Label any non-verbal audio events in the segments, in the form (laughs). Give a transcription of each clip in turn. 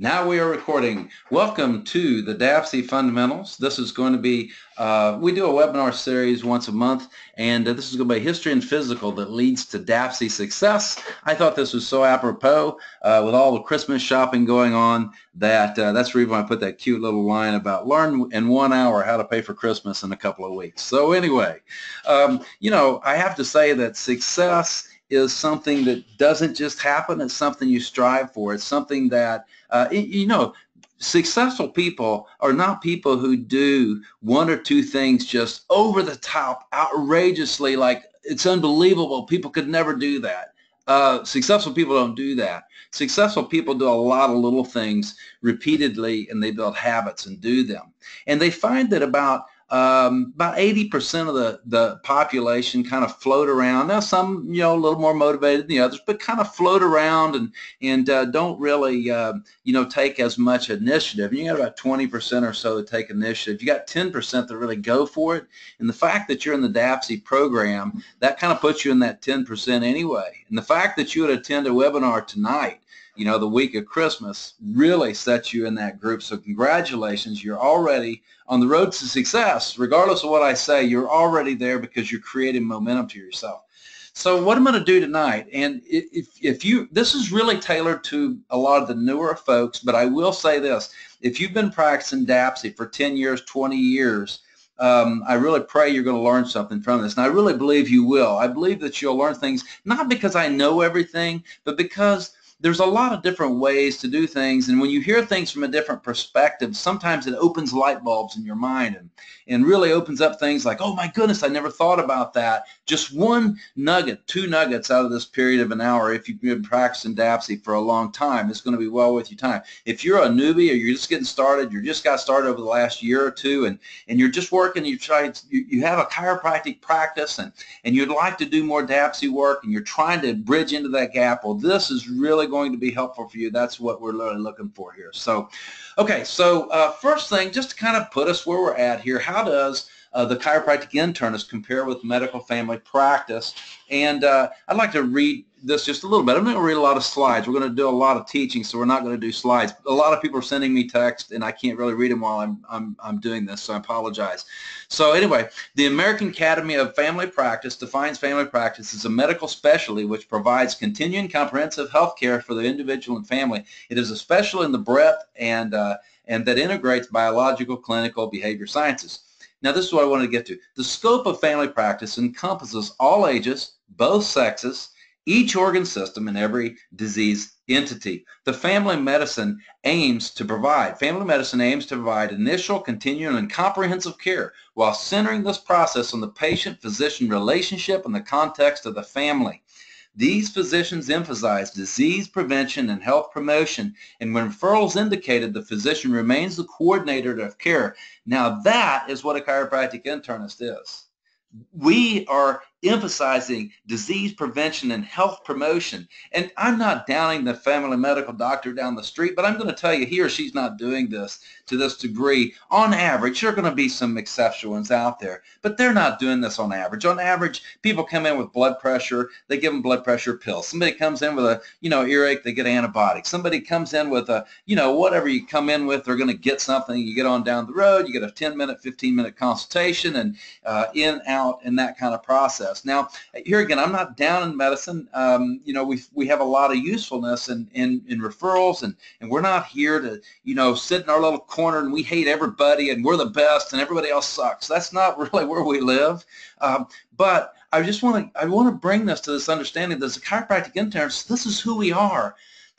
Now we are recording. Welcome to the DABCI Fundamentals. This is going to be, uh, we do a webinar series once a month, and uh, this is going to be history and physical that leads to DABCI success. I thought this was so apropos uh, with all the Christmas shopping going on that uh, that's the reason I put that cute little line about learn in one hour how to pay for Christmas in a couple of weeks. So anyway, um, you know, I have to say that success is something that doesn't just happen. It's something you strive for. It's something that, uh, you know, successful people are not people who do one or two things just over the top, outrageously, like it's unbelievable. People could never do that. Uh, successful people don't do that. Successful people do a lot of little things repeatedly and they build habits and do them. And they find that about um, about 80% of the, the population kind of float around. Now some, you know, a little more motivated than the others, but kind of float around and, and uh, don't really, uh, you know, take as much initiative. And you got about 20% or so that take initiative. You got 10% that really go for it. And the fact that you're in the DABCI program, that kind of puts you in that 10% anyway. And the fact that you would attend a webinar tonight you know, the week of Christmas really sets you in that group. So congratulations, you're already on the road to success. Regardless of what I say, you're already there because you're creating momentum to yourself. So what I'm going to do tonight, and if, if you, this is really tailored to a lot of the newer folks, but I will say this, if you've been practicing DABCI for 10 years, 20 years, um, I really pray you're going to learn something from this. And I really believe you will. I believe that you'll learn things, not because I know everything, but because there's a lot of different ways to do things. And when you hear things from a different perspective, sometimes it opens light bulbs in your mind and, and really opens up things like, oh my goodness, I never thought about that. Just one nugget, two nuggets out of this period of an hour, if you've been practicing DABCI for a long time, it's going to be well worth your time. If you're a newbie or you're just getting started, you just got started over the last year or two and, and you're just working, you try, you, you have a chiropractic practice and, and you'd like to do more DABCI work and you're trying to bridge into that gap, well, this is really going to be helpful for you. That's what we're really looking for here. So, okay, so uh, first thing, just to kind of put us where we're at here, how does uh, the chiropractic internist compare with medical family practice? And uh, I'd like to read this just a little bit. I'm not going to read a lot of slides. We're going to do a lot of teaching, so we're not going to do slides. A lot of people are sending me text, and I can't really read them while I'm, I'm, I'm doing this, so I apologize. So anyway, the American Academy of Family Practice defines family practice as a medical specialty which provides continuing comprehensive health care for the individual and family. It is a in the breadth and, uh, and that integrates biological, clinical, behavior sciences. Now, this is what I wanted to get to. The scope of family practice encompasses all ages, both sexes, each organ system and every disease entity. The family medicine aims to provide, family medicine aims to provide initial, continuing, and comprehensive care while centering this process on the patient-physician relationship in the context of the family. These physicians emphasize disease prevention and health promotion, and when referrals indicated, the physician remains the coordinator of care. Now that is what a chiropractic internist is. We are emphasizing disease prevention and health promotion. And I'm not downing the family medical doctor down the street, but I'm going to tell you he or she's not doing this to this degree. On average, there are going to be some exceptional ones out there, but they're not doing this on average. On average, people come in with blood pressure, they give them blood pressure pills. Somebody comes in with a, you know, earache, they get antibiotics. Somebody comes in with a, you know, whatever you come in with, they're going to get something. You get on down the road, you get a 10 minute, 15 minute consultation and uh, in, out, and that kind of process process. Now, here again, I'm not down in medicine. Um, you know, we we have a lot of usefulness in, in, in referrals, and, and we're not here to, you know, sit in our little corner and we hate everybody and we're the best and everybody else sucks. That's not (laughs) really where we live. Um, but I just want to I want to bring this to this understanding that as a chiropractic internist, this is who we are.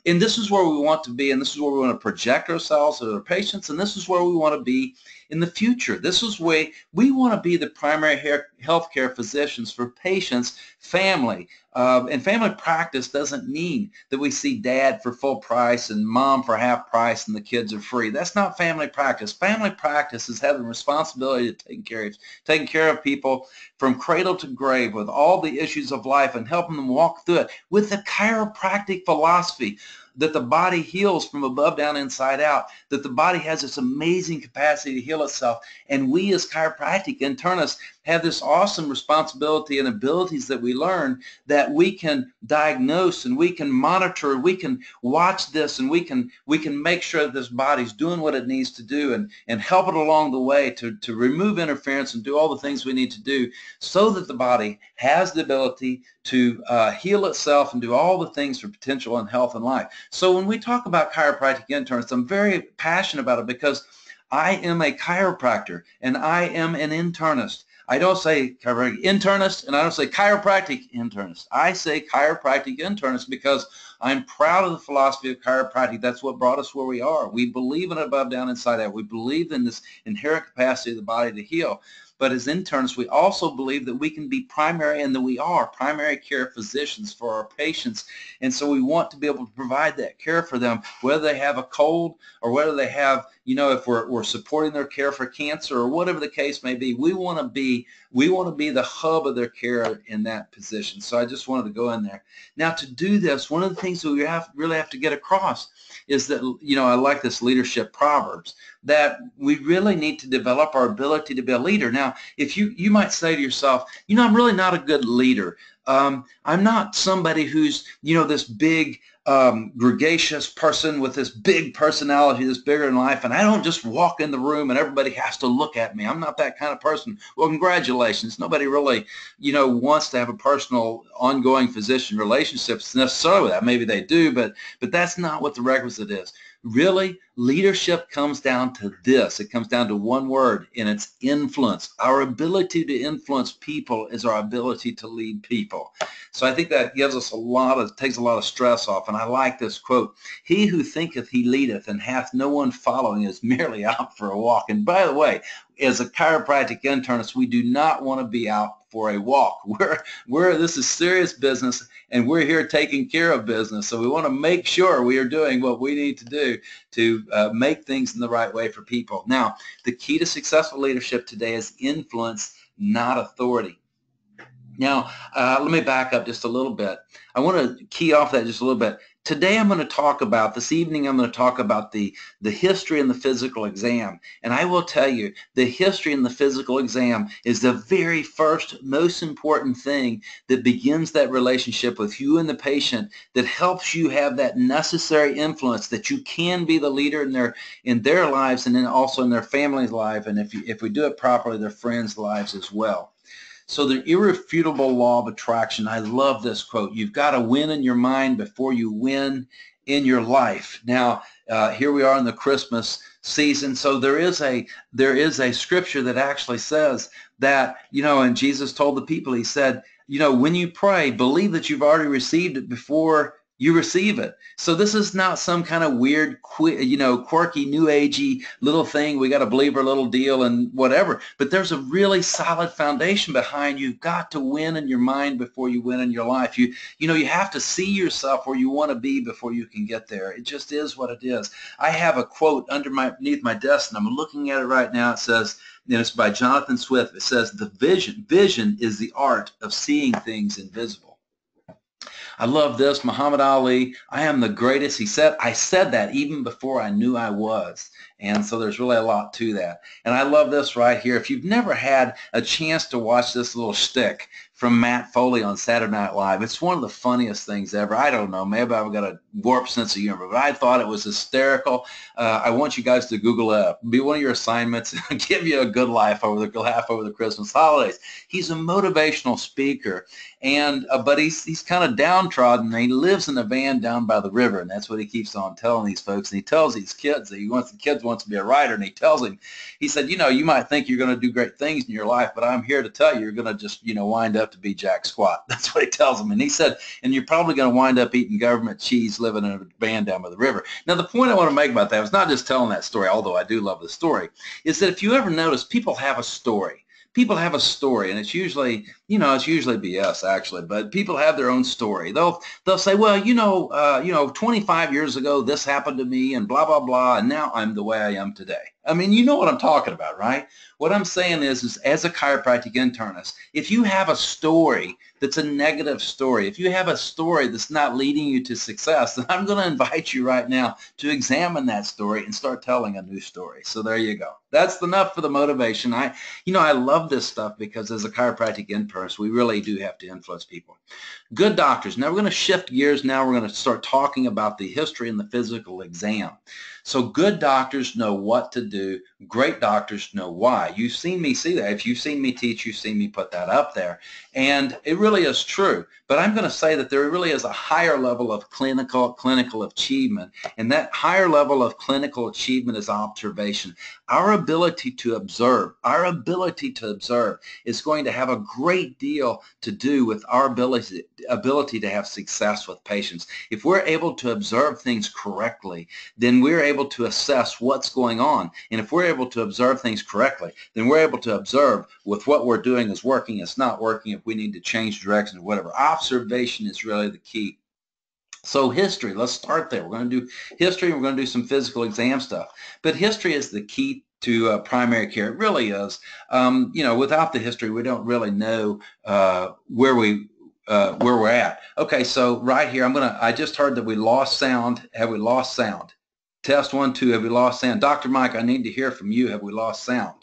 And this is where we want to be, and this is where we want to project ourselves to our patients, and this is where we want to be in the future. This is where we want to be the primary healthcare physicians for patients, family. Uh, and family practice doesn't mean that we see dad for full price and mom for half price and the kids are free. That's not family practice. Family practice is having responsibility to take care of, taking care of people from cradle to grave with all the issues of life and helping them walk through it with the chiropractic philosophy. That the body heals from above down inside out, that the body has this amazing capacity to heal itself. And we as chiropractic internists have this awesome responsibility and abilities that we learn that we can diagnose and we can monitor, we can watch this and we can we can make sure that this body's doing what it needs to do and, and help it along the way to, to remove interference and do all the things we need to do so that the body has the ability to uh, heal itself and do all the things for potential and health and life. So when we talk about chiropractic internists, I'm very passionate about it because I am a chiropractor and I am an internist. I don't say chiropractic internist and I don't say chiropractic internist. I say chiropractic internist because I'm proud of the philosophy of chiropractic. That's what brought us where we are. We believe in above, down, inside out. We believe in this inherent capacity of the body to heal. But as interns, we also believe that we can be primary and that we are primary care physicians for our patients. And so we want to be able to provide that care for them, whether they have a cold or whether they have, you know, if we're, we're supporting their care for cancer or whatever the case may be, we want to be, we want to be the hub of their care in that position. So I just wanted to go in there. Now to do this, one of the things that we have really have to get across is that, you know, I like this leadership proverbs that we really need to develop our ability to be a leader. Now, if you, you might say to yourself, you know, I'm really not a good leader. Um, I'm not somebody who's, you know, this big, um, gregarious person with this big personality that's bigger in life. And I don't just walk in the room and everybody has to look at me. I'm not that kind of person. Well, congratulations. Nobody really, you know, wants to have a personal ongoing physician relationships necessarily with that. Maybe they do, but, but that's not what the requisite is. Really, leadership comes down to this. It comes down to one word, and it's influence. Our ability to influence people is our ability to lead people. So I think that gives us a lot of, takes a lot of stress off. And I like this quote, he who thinketh he leadeth and hath no one following is merely (laughs) out for a walk. And by the way, as a chiropractic internist, we do not want to be out for a walk. (laughs) We're, we're, this is serious business and we're here taking care of business. So we want to make sure we are doing what we need to do to uh, make things in the right way for people. Now, the key to successful leadership today is influence, not authority. Now, uh, let me back up just a little bit. I want to key off that just a little bit. Today I'm going to talk about, this evening I'm going to talk about the, the history and the physical exam. And I will tell you, the history and the physical exam is the very first most important thing that begins that relationship with you and the patient that helps you have that necessary influence that you can be the leader in their in their lives and then also in their family's life. And if, you, if we do it properly, their friends' lives as well. So the irrefutable law of attraction, I love this quote. You've got to win in your mind before you win in your life. Now, uh, here we are in the Christmas season. So there is a there is a scripture that actually says that, you know, and Jesus told the people, he said, you know, when you pray, believe that you've already received it before you receive it. So this is not some kind of weird, you know, quirky, new agey little thing. We got to believe our little deal and whatever. But there's a really solid foundation behind. You've got to win in your mind before you win in your life. You, you know, you have to see yourself where you want to be before you can get there. It just is what it is. I have a quote under my, underneath my desk, and I'm looking at it right now. It says, and it's by Jonathan Swift. It says, the vision, vision is the art of seeing things invisible. I love this. Muhammad Ali, I am the greatest. He said, I said that even before I knew I was. And so there's really a lot to that. And I love this right here. If you've never had a chance to watch this little stick from Matt Foley on Saturday Night Live. It's one of the funniest things ever. I don't know. Maybe I've got a warped sense of humor, but I thought it was hysterical. Uh, I want you guys to Google it up. Be one of your assignments (laughs) give you a good life over the laugh over the Christmas holidays. He's a motivational speaker, and uh, but he's he's kind of downtrodden. he lives in a van down by the river, and that's what he keeps on telling these folks. And he tells these kids that he wants the kids wants to be a writer, and he tells him, he said, you know, you might think you're going to do great things in your life, but I'm here to tell you, you're going to just you know wind up to be jack squat. (laughs) That's what he tells him. And he said, and you're probably going to wind up eating government cheese living in a van down by the river. Now, the point I want to make about that was not just telling that story, although I do love the story, is that if you ever notice, people have a story people have a story and it's usually you know it's usually bs actually but people have their own story they'll they'll say well you know uh, you know 25 years ago this happened to me and blah blah blah and now i'm the way i am today I mean, you know what I'm talking about, right? What I'm saying is, is as a chiropractic internist, if you have a story that's a negative story, if you have a story that's not leading you to success, (laughs) then I'm going to invite you right now to examine that story and start telling a new story. So there you go. That's enough for the motivation. I, you know, I love this stuff because as a chiropractic internist, we really do have to influence people. Good doctors. Now we're going to shift gears. Now we're going to start talking about the history and the physical exam. So good doctors know what to do. Great doctors know why. You've seen me see that. If you've seen me teach, you've seen me put that up there. And it really is true. But I'm going to say that there really is a higher level of clinical clinical achievement. And that higher level of clinical achievement is observation. Our ability to observe, our ability to observe is going to have a great deal to do with our ability, ability to have success with patients. If we're able to observe things correctly, then we're able to assess what's going on. And if we're able to observe things correctly, then we're able to observe with what we're doing is working, it's not working, if we need to change direction or whatever. Observation is really the key. So history, let's start there. We're going to do history. We're going to do some physical exam stuff. But history is the key to uh, primary care. It really is. Um, you know, without the history, we don't really know uh, where we uh, where we're at. Okay, so right here, I'm gonna. I just heard that we lost sound. Have we lost sound? Test one, two. Have we lost sound? Dr. Mike, I need to hear from you. Have we lost sound?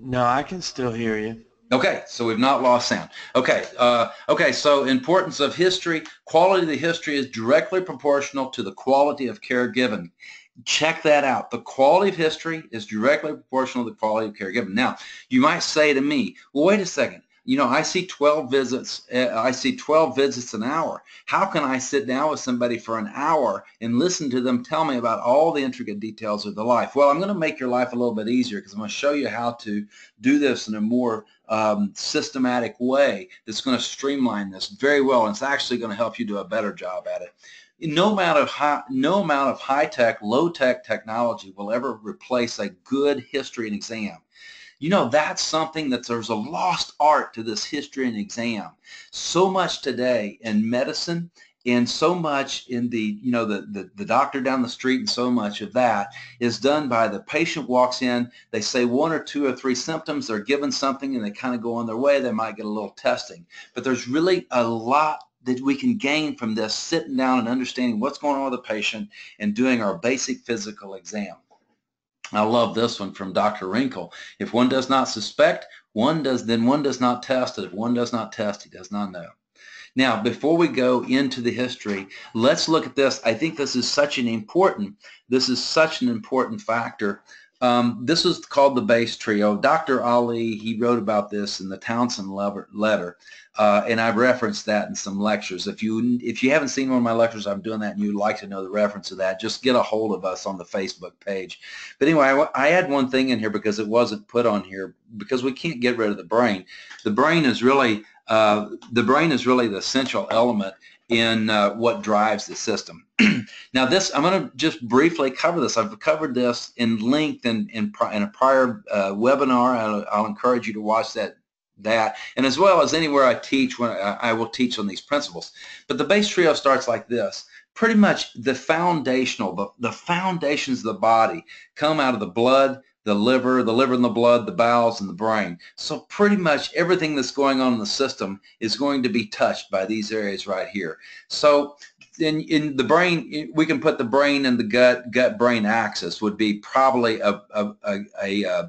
No, I can still hear you. Okay, so we've not lost sound. Okay, uh, okay. So importance of history, quality of the history is directly proportional to the quality of care given. Check that out. The quality of history is directly proportional to the quality of care given. Now, you might say to me, well, wait a second you know, I see 12 visits, uh, I see 12 visits an hour. How can I sit down with somebody for an hour and listen to them tell me about all the intricate details of their life? Well, I'm going to make your life a little bit easier because I'm going to show you how to do this in a more um, systematic way that's going to streamline this very well. And it's actually going to help you do a better job at it no amount of high, no amount of high tech, low tech technology will ever replace a good history and exam. You know, that's something that there's a lost art to this history and exam. So much today in medicine and so much in the, you know, the, the, the doctor down the street and so much of that is done by the patient walks in, they say one or two or three symptoms, they're given something and they kind of go on their way. They might get a little testing. But there's really a lot that we can gain from this sitting down and understanding what's going on with the patient and doing our basic physical exam. I love this one from Dr. Wrinkle. If one does not suspect, one does then one does not test. If one does not test, he does not know. Now, before we go into the history, let's look at this. I think this is such an important, this is such an important factor um, this is called the base trio. Dr. Ali, he wrote about this in the Townsend letter, uh, and I've referenced that in some lectures. If you if you haven't seen one of my lectures, I'm doing that, and you'd like to know the reference to that, just get a hold of us on the Facebook page. But anyway, I, I had one thing in here because it wasn't put on here because we can't get rid of the brain. The brain is really uh, the brain is really the essential element in uh, what drives the system. (clears throat) now this, I'm going to just briefly cover this. I've covered this in length in, in, in a prior uh, webinar. I'll, I'll, encourage you to watch that that and as well as anywhere I teach when I, I will teach on these principles. But the base trio starts like this. Pretty much the foundational, the, the foundations of the body come out of the blood, the liver, the liver and the blood, the bowels, and the brain. So pretty much everything that's going on in the system is going to be touched by these areas right here. So in, in the brain, we can put the brain and the gut, gut-brain axis would be probably a, a, a, a, uh,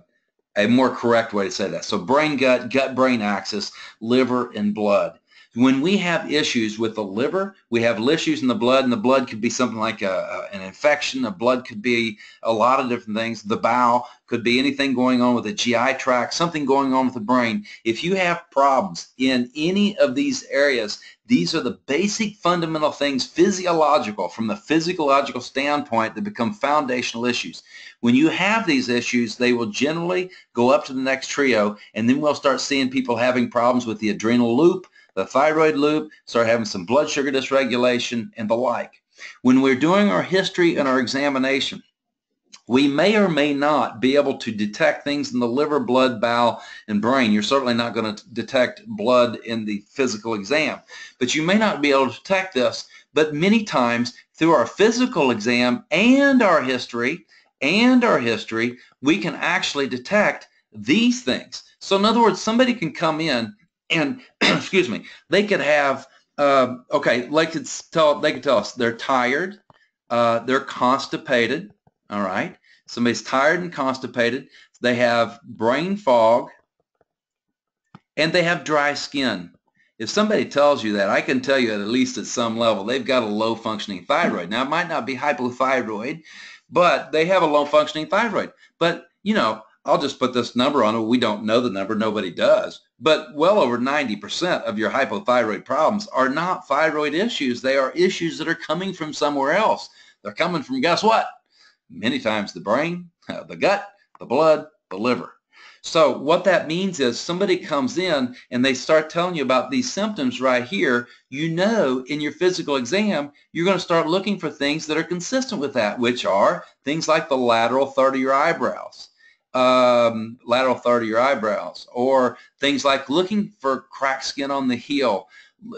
a more correct way to say that. So brain-gut, gut-brain axis, liver and blood. When we have issues with the liver, we have issues in the blood, and the blood could be something like a, an infection. The blood could be a lot of different things. The bowel could be anything going on with the GI tract, something going on with the brain. If you have problems in any of these areas, these are the basic fundamental things, physiological, from the physiological standpoint, that become foundational issues. When you have these issues, they will generally go up to the next trio, and then we'll start seeing people having problems with the adrenal loop, the thyroid loop, start having some blood sugar dysregulation and the like. When we're doing our history and our examination, we may or may not be able to detect things in the liver, blood, bowel, and brain. You're certainly not going to detect blood in the physical exam, but you may not be able to detect this. But many times through our physical exam and our history and our history, we can actually detect these things. So in other words, somebody can come in and, (clears throat) excuse me, they could have, uh, okay, they could tell, they could tell us they're tired, uh, they're constipated, all right? Somebody's tired and constipated. They have brain fog, and they have dry skin. If somebody tells you that, I can tell you at, at least at some level, they've got a low functioning thyroid. Now, it might not be hypothyroid, but they have a low functioning thyroid. But, you know, I'll just put this number on it. We don't know the number. Nobody does. But well over 90% of your hypothyroid problems are not thyroid issues. They are issues that are coming from somewhere else. They're coming from, guess what? Many times the brain, (laughs) the gut, the blood, the liver. So what that means is somebody comes in and they start telling you about these symptoms right here. You know in your physical exam, you're going to start looking for things that are consistent with that, which are things like the lateral third of your eyebrows, um, lateral third of your eyebrows, or things like looking for cracked skin on the heel,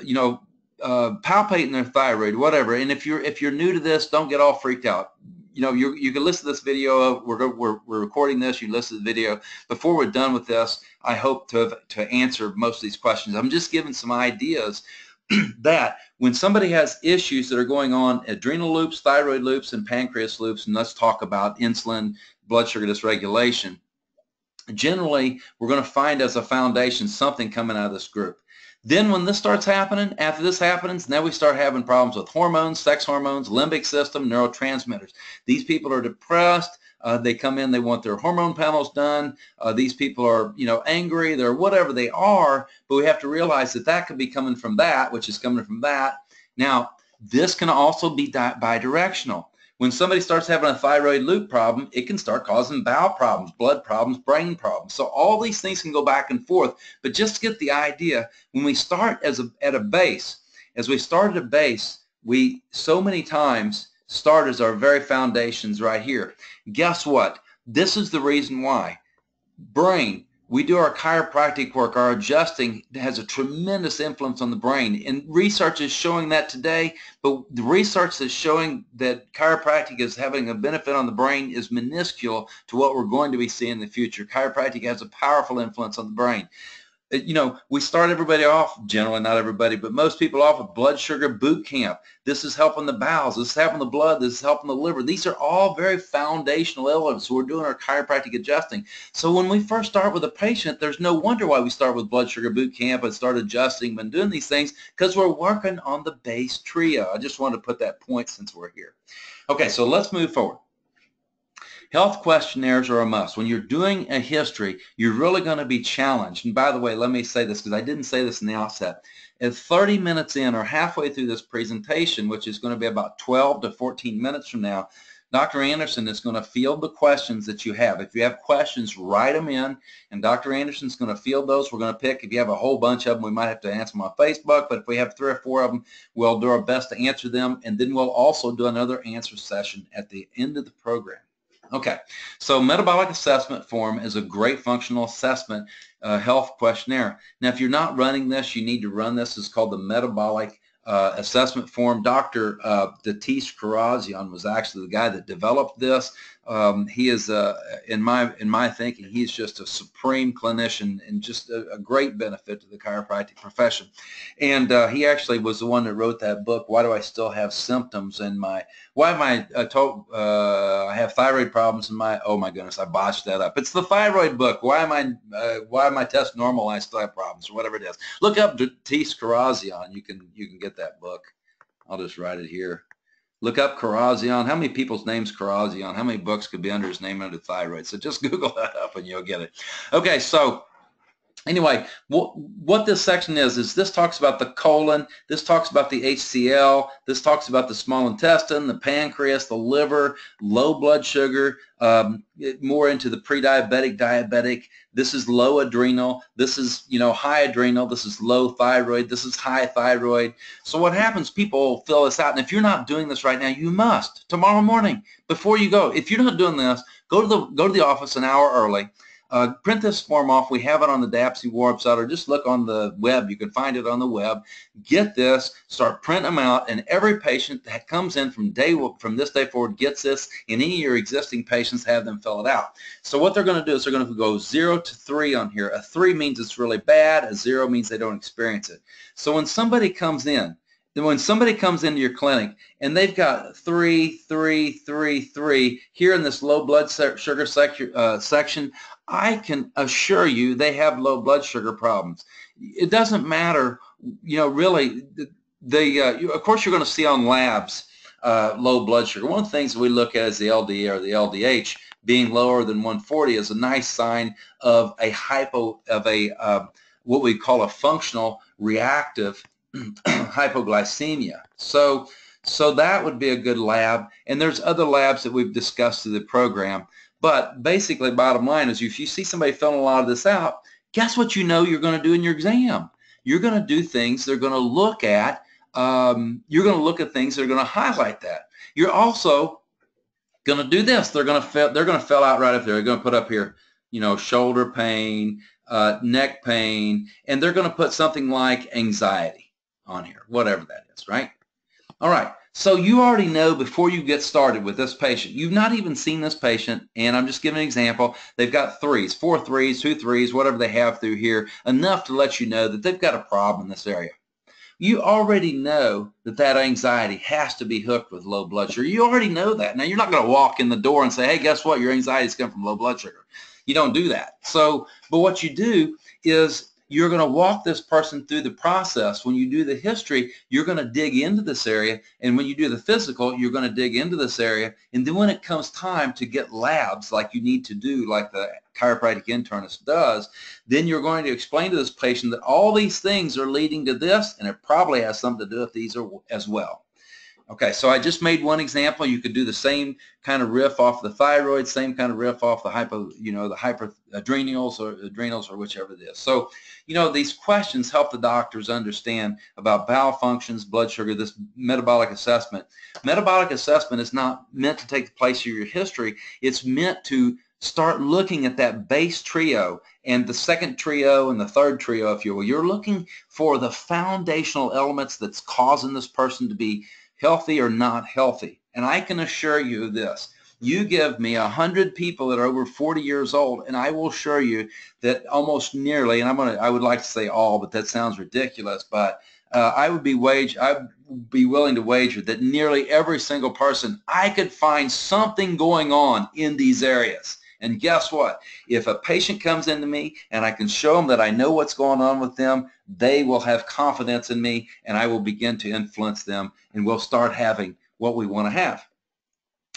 you know, uh, palpating their thyroid, whatever. And if you're if you're new to this, don't get all freaked out you know, you, you can listen to this video. We're, we're, we're recording this. You listen to the video. Before we're done with this, I hope to, to answer most of these questions. I'm just giving some ideas (clears throat) that when somebody has issues that are going on, adrenal loops, thyroid loops, and pancreas loops, and let's talk about insulin, blood sugar dysregulation, generally we're going to find as a foundation something coming out of this group. Then when this starts happening, after this happens, now we start having problems with hormones, sex hormones, limbic system, neurotransmitters. These people are depressed. Uh, they come in, they want their hormone panels done. Uh, these people are, you know, angry. They're whatever they are, but we have to realize that that could be coming from that, which is coming from that. Now, this can also be bidirectional. When somebody starts having a thyroid loop problem, it can start causing bowel problems, blood problems, brain problems. So all these things can go back and forth. But just to get the idea, when we start as a, at a base, as we start at a base, we so many times start as our very foundations right here. Guess what? This is the reason why. Brain, we do our chiropractic work, our adjusting has a tremendous influence on the brain. And research is showing that today, but the research that's showing that chiropractic is having a benefit on the brain is minuscule to what we're going to be seeing in the future. Chiropractic has a powerful influence on the brain Uh, you know, we start everybody off, generally not everybody, but most people off with blood sugar boot camp. This is helping the bowels. This is helping the blood. This is helping the liver. These are all very foundational elements. So we're doing our chiropractic adjusting. So when we first start with a patient, there's no wonder why we start with blood sugar boot camp and start adjusting and doing these things because we're working on the base trio. I just wanted to put that point since we're here. Okay, so let's move forward. Health questionnaires are a must. When you're doing a history, you're really going to be challenged. And by the way, let me say this because I didn't say this in the outset. At 30 minutes in or halfway through this presentation, which is going to be about 12 to 14 minutes from now, Dr. Anderson is going to field the questions that you have. If you have questions, write them in, and Dr. Anderson is going to field those. We're going to pick, if you have a whole bunch of them, we might have to answer them on Facebook, but if we have three or four of them, we'll do our best to answer them, and then we'll also do another answer session at the end of the program. Okay, so metabolic assessment form is a great functional assessment uh, health questionnaire. Now, if you're not running this, you need to run this. It's called the metabolic uh, assessment form. Dr. Uh, Datis Kharrazian was actually the guy that developed this. Um, he is, uh, in my in my thinking, he's just a supreme clinician and just a, a great benefit to the chiropractic profession. And uh, he actually was the one that wrote that book. Why do I still have symptoms in my? Why am I uh, uh, I have thyroid problems in my? Oh my goodness, I botched that up. It's the thyroid book. Why am I? Uh, why am I test normal? I still have problems or whatever it is. Look up Datis Kharrazian. You can you can get that book. I'll just write it here. Look up Kharrazian. How many people's names Kharrazian? How many books could be under his name under thyroid? So just (laughs) Google that up and you'll get it. Okay, so anyway, what, what this section is, is this talks about the colon, this talks about the HCl, this talks about the small intestine, the pancreas, the liver, low blood sugar, um, more into the pre-diabetic, diabetic. This is low adrenal. This is, you know, high adrenal. This is low thyroid. This is high thyroid. So what happens, people fill this out. And if you're not doing this right now, you must tomorrow morning before you go. If you're not doing this, go to the, go to the office an hour early uh, print this form off. We have it on the DABCI website or just look on the web. You can find it on the web. Get this, start printing them out, and every patient that comes in from day from this day forward gets this, and any of your existing patients have them fill it out. So what they're going to do is they're going to go 0 to 3 on here. A 3 means it's really bad. A 0 means they don't experience it. So when somebody comes in, when somebody comes into your clinic and they've got three, three, three, three here in this low blood sugar uh, section, I can assure you they have low blood sugar problems. It doesn't matter, you know, really, the, uh, you, of course you're going to see on labs uh, low blood sugar. One of the things we look at is the LDL or the LDH being lower than 140 is a nice sign of a hypo, of a, uh, what we call a functional reactive (clears throat) hypoglycemia. So, so that would be a good lab. And there's other labs that we've discussed through the program. But basically, bottom line is if you see somebody filling a lot of this out, guess what you know you're going to do in your exam? You're going to do things they're going to look at. Um, you're going to look at things that are going to highlight that. You're also going to do this. They're going to fill, they're going to fill out right up there. They're going to put up here, you know, shoulder pain, uh, neck pain, and they're going to put something like anxiety on here, whatever that is, right? All right, so you already know before you get started with this patient, you've not even seen this patient, and I'm just giving an example. They've got threes, four threes, two threes, whatever they have through here, enough to let you know that they've got a problem in this area. You already know that that anxiety has to be hooked with low blood sugar. You already know that. Now, you're not going to walk in the door and say, hey, guess what? Your anxiety is coming from low blood sugar. You don't do that. So, but what you do is you're going to walk this person through the process. When you do the history, you're going to dig into this area. And when you do the physical, you're going to dig into this area. And then when it comes time to get labs like you need to do, like the chiropractic internist does, then you're going to explain to this patient that all these things are leading to this, and it probably has something to do with these as well. Okay, so I just made one example. You could do the same kind of riff off the thyroid, same kind of riff off the hypo, you know, the hyperadrenals or adrenals or whichever it is. So, you know, these questions help the doctors understand about bowel functions, blood sugar, this metabolic assessment. Metabolic assessment is not meant to take the place of your history. It's meant to start looking at that base trio and the second trio and the third trio, if you will. You're looking for the foundational elements that's causing this person to be healthy or not healthy. And I can assure you this. You give me a hundred people that are over 40 years old, and I will assure you that almost nearly, and I'm gonna, I would like to say all, but that sounds ridiculous, but uh, I would be wage, I would be willing to wager that nearly every single person, I could find something going on in these areas. And guess what? If a patient comes into me and I can show them that I know what's going on with them, they will have confidence in me and I will begin to influence them and we'll start having what we want to have.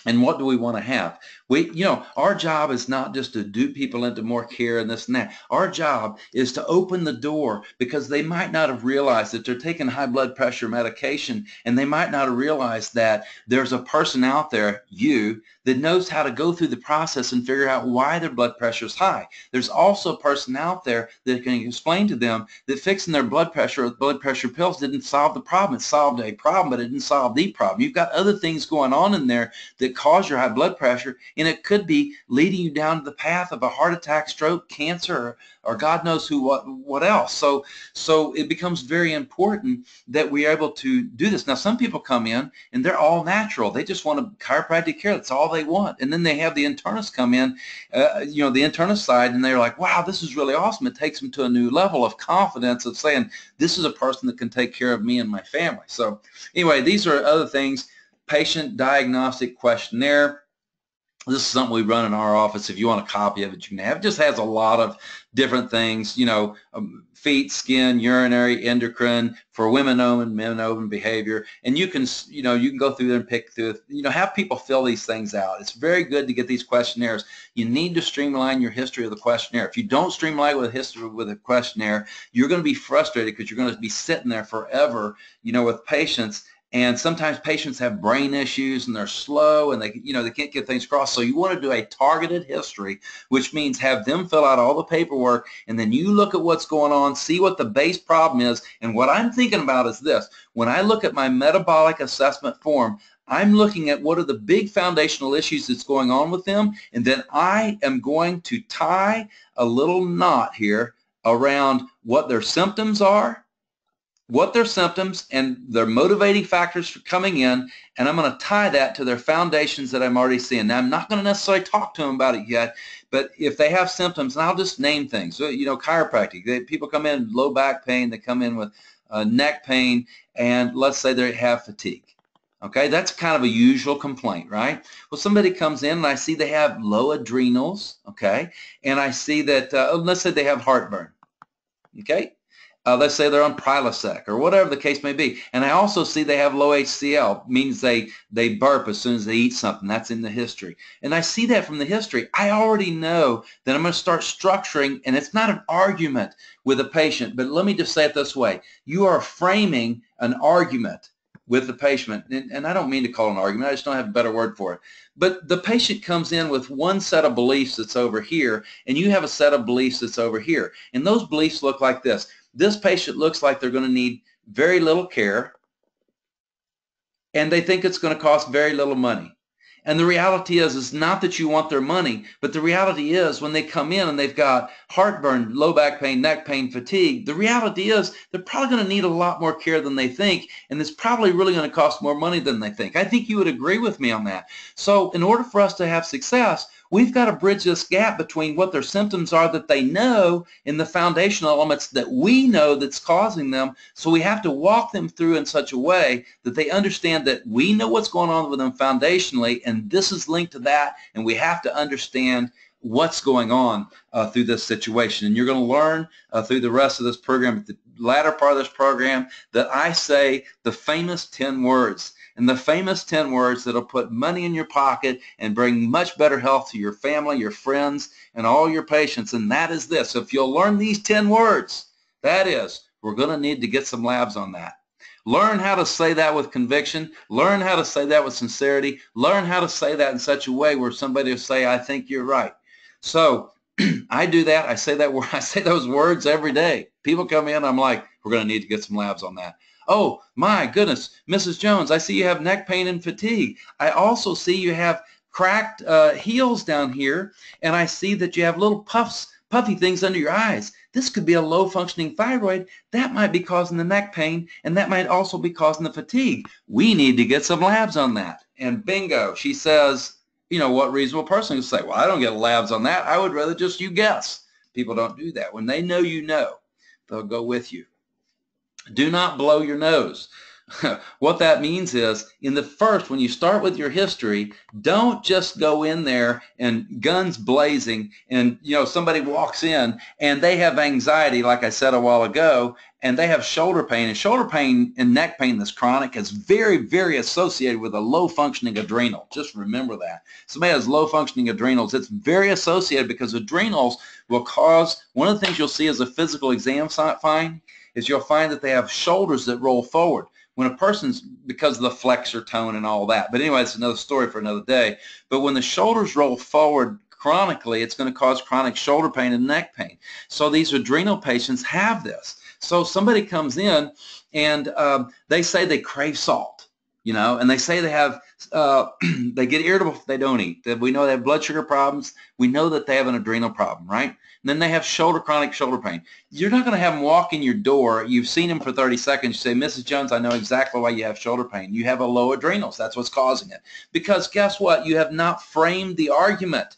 And what do we want to have? We, you know, our job is not just to dupe people into more care and this and that. Our job is to open the door because they might not have realized that they're taking high blood pressure medication and they might not have realized that there's a person out there, you, that knows how to go through the process and figure out why their blood pressure is high. There's also a person out there that can explain to them that fixing their blood pressure with blood pressure pills didn't solve the problem. It solved a problem, but it didn't solve the problem. You've got other things going on in there that that cause your high blood pressure, and it could be leading you down the path of a heart attack, stroke, cancer, or, or God knows who what what else. So so it becomes very important that we are able to do this. Now some people come in and they're all natural. They just want a chiropractic care. That's all they want. And then they have the internist come in, uh, you know, the internist side, and they're like, wow, this is really awesome. It takes them to a new level of confidence of saying, this is a person that can take care of me and my family. So anyway, these are other things patient diagnostic questionnaire. This is something we run in our office. If you want a copy of it, you can have. It just has a lot of different things, you know, um, feet, skin, urinary, endocrine, for women open, men open behavior. And you can, you know, you can go through there and pick through, you know, have people fill these things out. It's very good to get these questionnaires. You need to streamline your history of the questionnaire. If you don't streamline with history with a questionnaire, you're going to be frustrated because you're going to be sitting there forever, you know, with patients and sometimes patients have brain issues and they're slow and they you know they can't get things across. So you want to do a targeted history which means have them fill out all the paperwork and then you look at what's going on see what the base problem is. And what i'm thinking about is this. When i look at my metabolic assessment form I'm looking at what are the big foundational issues that's going on with them, and then I am going to tie a little knot here around what their symptoms are, what their symptoms and their motivating factors for coming in, and I'm going to tie that to their foundations that I'm already seeing. Now, I'm not going to necessarily talk to them about it yet, but if they have symptoms, and I'll just name things. So, you know, chiropractic, they, people come in low back pain, they come in with uh, neck pain, and let's say they have fatigue. Okay, that's kind of a usual complaint, right? Well, somebody comes in and I see they have low adrenals, okay, and I see that, uh, let's say they have heartburn, okay, uh, let's say they're on Prilosec or whatever the case may be. And I also see they have low HCl, means they, they burp as soon as they eat something. That's in the history. And I see that from the history. I already know that I'm going to start structuring, and it's not an argument with a patient, but let me just say it this way. You are framing an argument with the patient, and, and I don't mean to call it an argument, I just don't have a better word for it. But the patient comes in with one set of beliefs that's over here, and you have a set of beliefs that's over here. And those beliefs look like this this patient looks like they're going to need very little care and they think it's going to cost very little money. And the reality is, is not that you want their money, but the reality is when they come in and they've got heartburn, low back pain, neck pain, fatigue, the reality is they're probably going to need a lot more care than they think, and it's probably really going to cost more money than they think. I think you would agree with me on that. So in order for us to have success, We've got to bridge this gap between what their symptoms are that they know and the foundational elements that we know that's causing them. So we have to walk them through in such a way that they understand that we know what's going on with them foundationally and this is linked to that and we have to understand what's going on uh, through this situation. And you're going to learn uh, through the rest of this program, the latter part of this program, that I say the famous 10 words and the famous 10 words that'll put money in your pocket and bring much better health to your family, your friends, and all your patients. And that is this. If you'll learn these 10 words, that is, we're going to need to get some labs on that. Learn how to say that with conviction. Learn how to say that with sincerity. Learn how to say that in such a way where somebody will say, I think you're right. So (clears throat) I do that. I say that (laughs) I say those words every day. People come in, I'm like, we're going to need to get some labs on that. Oh, my goodness, Mrs. Jones, I see you have neck pain and fatigue. I also see you have cracked uh, heels down here, and I see that you have little puffs, puffy things under your eyes. This could be a low functioning thyroid. That might be causing the neck pain, and that might also be causing the fatigue. We need to get some labs on that. And bingo, she says, you know, what reasonable person would say, well, I don't get labs on that. I would rather just you guess. People don't do that. When they know you know, they'll go with you. Do not blow your nose. (laughs) what that means is in the first, when you start with your history, don't just go in there and guns blazing and, you know, somebody walks in and they have anxiety, like I said a while ago, and they have shoulder pain. And shoulder pain and neck pain that's chronic is very, very associated with a low functioning adrenal. Just remember that. Somebody has low functioning adrenals. It's very associated because adrenals will cause, one of the things you'll see as a physical exam find is you'll find that they have shoulders that roll forward. When a person's, because of the flexor tone and all that, but anyway, it's another story for another day. But when the shoulders roll forward chronically, it's going to cause chronic shoulder pain and neck pain. So these adrenal patients have this. So somebody comes in and um, they say they crave salt, you know, and they say they have, uh, (clears throat) they get irritable if they don't eat. We know they have blood sugar problems. We know that they have an adrenal problem, right? And then they have shoulder chronic shoulder pain. You're not going to have them walk in your door. You've seen them for 30 seconds. You say, Mrs. Jones, I know exactly why you have shoulder pain. You have a low adrenals. That's what's causing it. Because guess what? You have not framed the argument.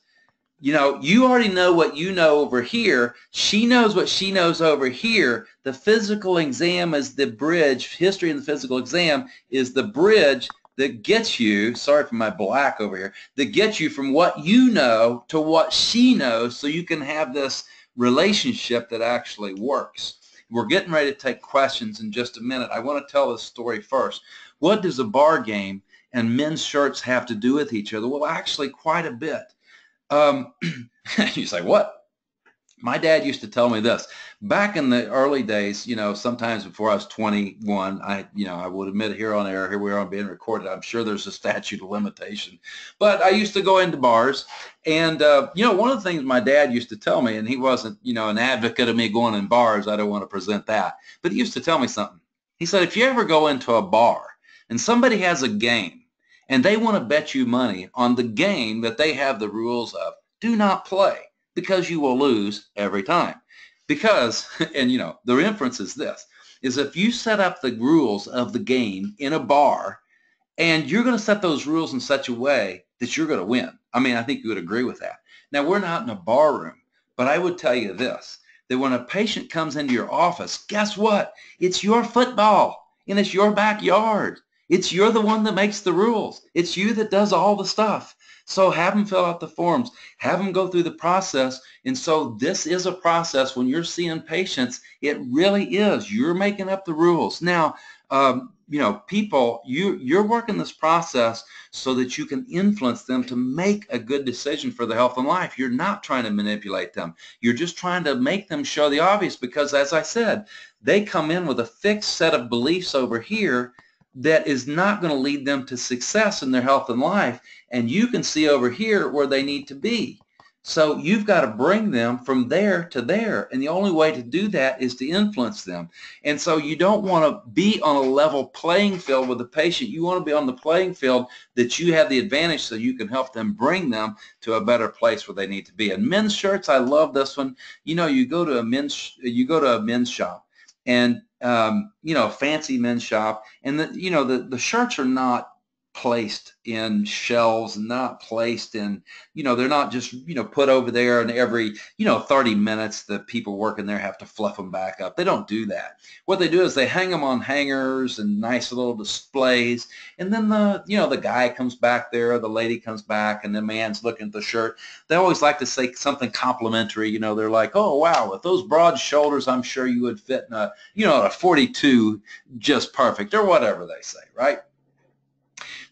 You know, you already know what you know over here. She knows what she knows over here. The physical exam is the bridge. History in the physical exam is the bridge that gets you, sorry for my black over here, that gets you from what you know to what she knows so you can have this relationship that actually works. We're getting ready to take questions in just a minute. I want to tell this story first. What does a bar game and men's shirts have to do with each other? Well, actually quite a bit. Um, (clears throat) you say, what? My dad used to tell me this. Back in the early days you know sometimes before i was 21 i you know i would admit here on air here we are being recorded i'm sure there's a statute of limitation. But i used to go into bars and uh, you know one of the things my dad used to tell me and he wasn't you know an advocate of me going in bars i don't want to present that but he used to tell me something. He said if you ever go into a bar and somebody has a game and they want to bet you money on the game that they have the rules of. Do not play because you will lose every time. Because, (laughs) and you know, the inference is this, is if you set up the rules of the game in a bar and you're going to set those rules in such a way that you're going to win. I mean, I think you would agree with that. Now, we're not in a bar room, but I would tell you this, that when a patient comes into your office, guess what? It's your football and it's your backyard. It's you're the one that makes the rules. It's you that does all the stuff. So have them fill out the forms, have them go through the process. And so this is a process when you're seeing patients, it really is. You're making up the rules. Now, um, you know, people, you, you're working this process so that you can influence them to make a good decision for their health and life. You're not trying to manipulate them. You're just trying to make them show the obvious because, as I said, they come in with a fixed set of beliefs over here that is not going to lead them to success in their health and life. And you can see over here where they need to be. So you've got to bring them from there to there. And the only way to do that is to influence them. And so you don't want to be on a level playing field with the patient. You want to be on the playing field that you have the advantage so you can help them bring them to a better place where they need to be. And men's shirts, I love this one. You know, you go to a men's, you go to a men's shop and um, you know, fancy men's shop, and the you know the the shirts are not placed in shelves, not placed in, you know, they're not just, you know, put over there and every, you know, 30 minutes the people working there have to fluff them back up. They don't do that. What they do is they hang them on hangers and nice little displays. And then the, you know, the guy comes back there, the lady comes back and the man's looking at the shirt. They always like to say something complimentary. You know, they're like, oh, wow, with those broad shoulders, I'm sure you would fit in a, you know, a 42 just perfect or whatever they say, right?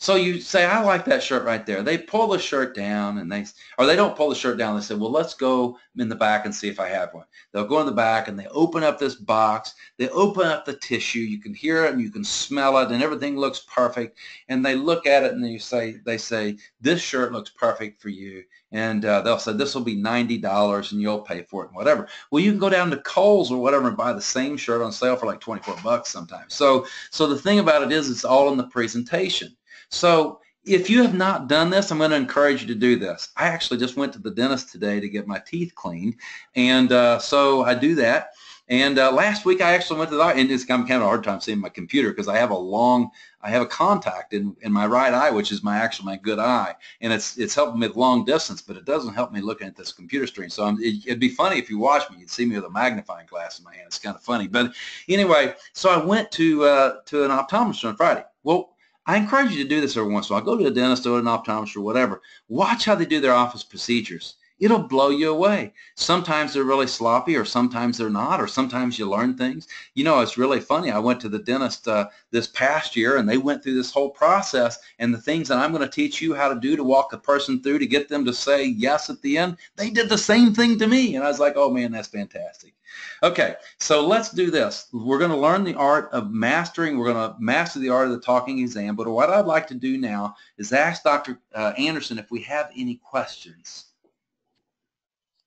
So you say, I like that shirt right there. They pull the shirt down and they, or they don't pull the shirt down. They say, well, let's go in the back and see if I have one. They'll go in the back and they open up this box. They open up the tissue. You can hear it and you can smell it and everything looks perfect. And they look at it and you say, they say, this shirt looks perfect for you. And uh, they'll say, this will be $90 and you'll pay for it and whatever. Well, you can go down to Kohl's or whatever and buy the same shirt on sale for like 24 bucks sometimes. So, so the thing about it is it's all in the presentation. So if you have not done this, I'm going to encourage you to do this. I actually just went to the dentist today to get my teeth cleaned. And uh, so I do that. And uh, last week I actually went to the and it's I'm kind of a hard time seeing my computer because I have a long, I have a contact in, in my right eye, which is my actual my good eye, and it's it's helping me with long distance, but it doesn't help me looking at this computer screen. So it, it'd be funny if you watched me, you'd see me with a magnifying glass in my hand. It's kind of funny, but anyway, so I went to uh, to an optometrist on Friday. Well, I encourage you to do this every once in a while. Go to a dentist or an optometrist or whatever. Watch how they do their office procedures. It'll blow you away. Sometimes they're really sloppy or sometimes they're not or sometimes you learn things. You know, it's really funny. I went to the dentist uh, this past year and they went through this whole process and the things that I'm going to teach you how to do to walk a person through to get them to say yes at the end, they did the same thing to me. And I was like, oh man, that's fantastic. Okay, so let's do this. We're going to learn the art of mastering. We're going to master the art of the talking exam. But what I'd like to do now is ask Dr. Uh, Anderson if we have any questions.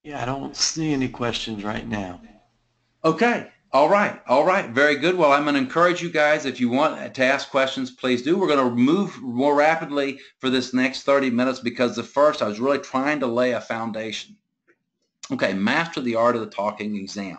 Yeah, I don't see any questions right now. Okay. All right. All right. Very good. Well, I'm going to encourage you guys, if you want to ask questions, please do. We're going to move more rapidly for this next 30 minutes because the first, I was really trying to lay a foundation. Okay. Master the art of the talking exam.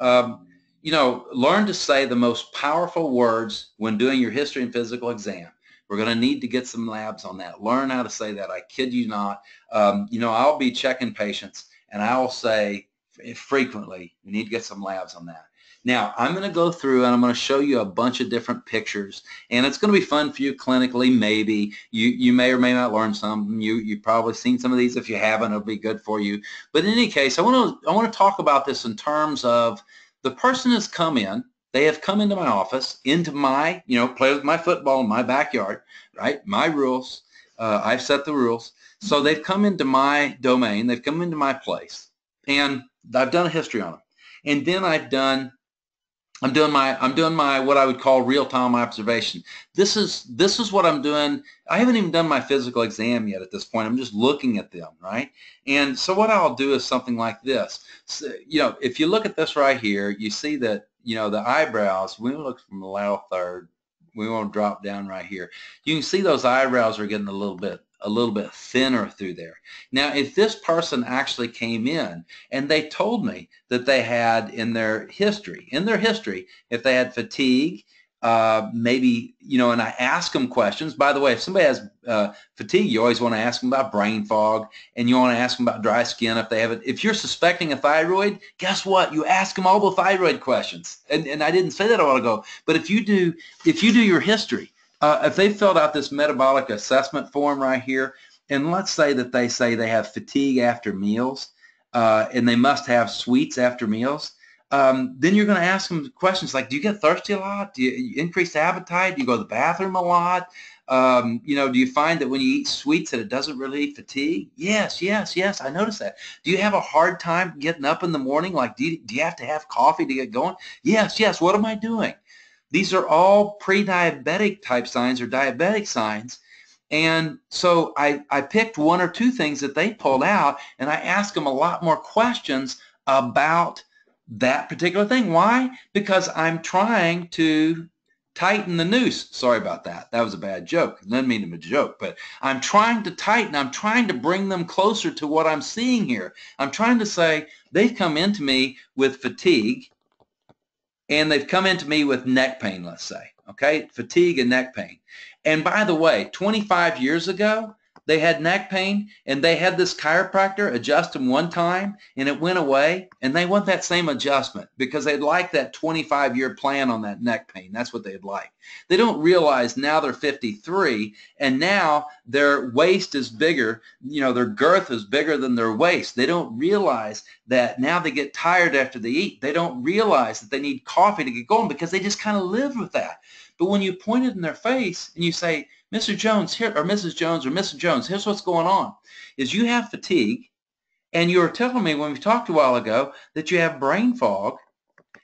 Um, you know, learn to say the most powerful words when doing your history and physical exam. We're going to need to get some labs on that. Learn how to say that. I kid you not. Um, you know, I'll be checking patients and I will say frequently, we need to get some labs on that. Now, I'm going to go through and I'm going to show you a bunch of different pictures, and it's going to be fun for you clinically, maybe. You you may or may not learn some. You, you've probably seen some of these. If you haven't, it'll be good for you. But in any case, I want to I want to talk about this in terms of the person has come in, they have come into my office, into my, you know, play with my football in my backyard, right? My rules. Uh, I've set the rules. So they've come into my domain, they've come into my place, and I've done a history on them. And then I've done I'm doing my I'm doing my what I would call real-time observation. This is this is what I'm doing. I haven't even done my physical exam yet at this point. I'm just looking at them, right? And so what I'll do is something like this. So, you know, if you look at this right here, you see that you know the eyebrows. We look from the lateral third we want to drop down right here. You can see those eyebrows are getting a little bit a little bit thinner through there. Now, if this person actually came in and they told me that they had in their history, in their history, if they had fatigue, uh, maybe, you know, and I ask them questions. By the way, if somebody has uh, fatigue, you always want to ask them about brain fog and you want to ask them about dry skin if they have it. If you're suspecting a thyroid, guess what? You ask them all the thyroid questions. And, and I didn't say that a while ago, but if you do, if you do your history, uh, if they filled out this metabolic assessment form right here, and let's say that they say they have fatigue after meals, uh, and they must have sweets after meals, um, then you're going to ask them questions like, do you get thirsty a lot? Do you increase appetite? Do you go to the bathroom a lot? Um, you know, do you find that when you eat sweets that it doesn't relieve fatigue? Yes, yes, yes. I notice that. Do you have a hard time getting up in the morning? Like, do you, do you have to have coffee to get going? Yes, yes. What am I doing? These are all pre-diabetic type signs or diabetic signs. And so I, I picked one or two things that they pulled out and I asked them a lot more questions about that particular thing. Why? Because I'm trying to tighten the noose. Sorry about that. That was a bad joke. Didn't mean to be a joke, but I'm trying to tighten. I'm trying to bring them closer to what I'm seeing here. I'm trying to say they've come into me with fatigue and they've come into me with neck pain, let's say, okay? Fatigue and neck pain. And by the way, 25 years ago, they had neck pain and they had this chiropractor adjust them one time and it went away and they want that same adjustment because they'd like that 25 year plan on that neck pain. That's what they'd like. They don't realize now they're 53 and now their waist is bigger, you know, their girth is bigger than their waist. They don't realize that now they get tired after they eat. They don't realize that they need coffee to get going because they just kind of live with that. But when you point it in their face and you say, Mr. Jones here, or Mrs. Jones, or Mrs. Jones, here's what's going on, is you have fatigue, and you were telling me when we talked a while ago that you have brain fog,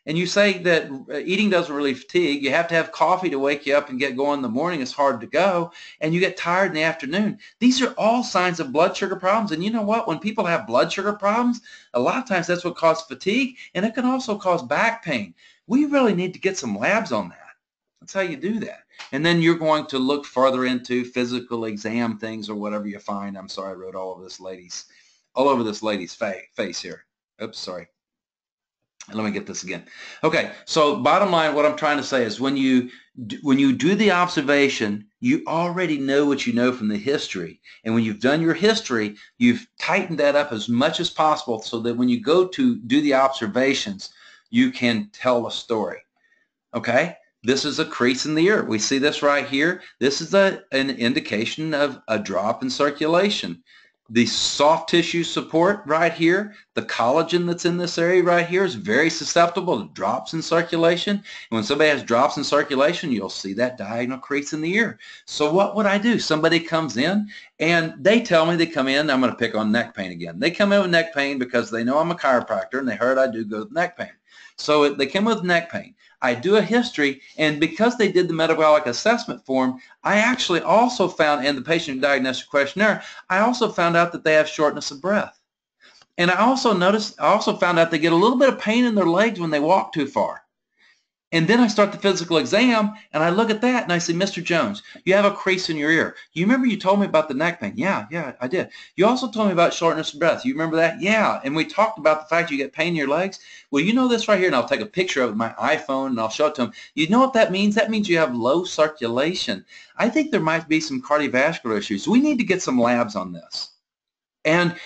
and you say that uh, eating doesn't really fatigue. You have to have coffee to wake you up and get going in the morning. It's hard to go, and you get tired in the afternoon. These are all signs of blood sugar problems. And you know what? When people have blood sugar problems, a lot of times that's what causes fatigue, and it can also cause back pain. We really need to get some labs on that. That's how you do that. And then you're going to look further into physical exam things or whatever you find. I'm sorry, I wrote all of this lady's, all over this lady's fa face here. Oops, sorry. Let me get this again. Okay, so bottom line, what I'm trying to say is when you when you do the observation, you already know what you know from the history. And when you've done your history, you've tightened that up as much as possible so that when you go to do the observations, you can tell a story. Okay? This is a crease in the ear. We see this right here. This is a, an indication of a drop in circulation. The soft tissue support right here, the collagen that's in this area right here is very susceptible to drops in circulation. And when somebody has drops in circulation, you'll see that diagonal crease in the ear. So what would I do? Somebody comes in and they tell me they come in, I'm going to pick on neck pain again. They come in with neck pain because they know I'm a chiropractor and they heard I do good with neck pain. So they come with neck pain. I do a history, and because they did the metabolic assessment form, I actually also found, in the patient diagnostic questionnaire, I also found out that they have shortness of breath. And I also noticed, I also found out they get a little bit of pain in their legs when they walk too far. And then I start the physical exam and I look at that and I say, Mr. Jones, you have a crease in your ear. You remember you told me about the neck pain? Yeah, yeah, I did. You also told me about shortness of breath. You remember that? Yeah. And we talked about the fact you get pain in your legs. Well, you know this right here, and I'll take a picture of my iPhone and I'll show it to him. You know what that means? That means you have low circulation. I think there might be some cardiovascular issues. We need to get some labs on this. And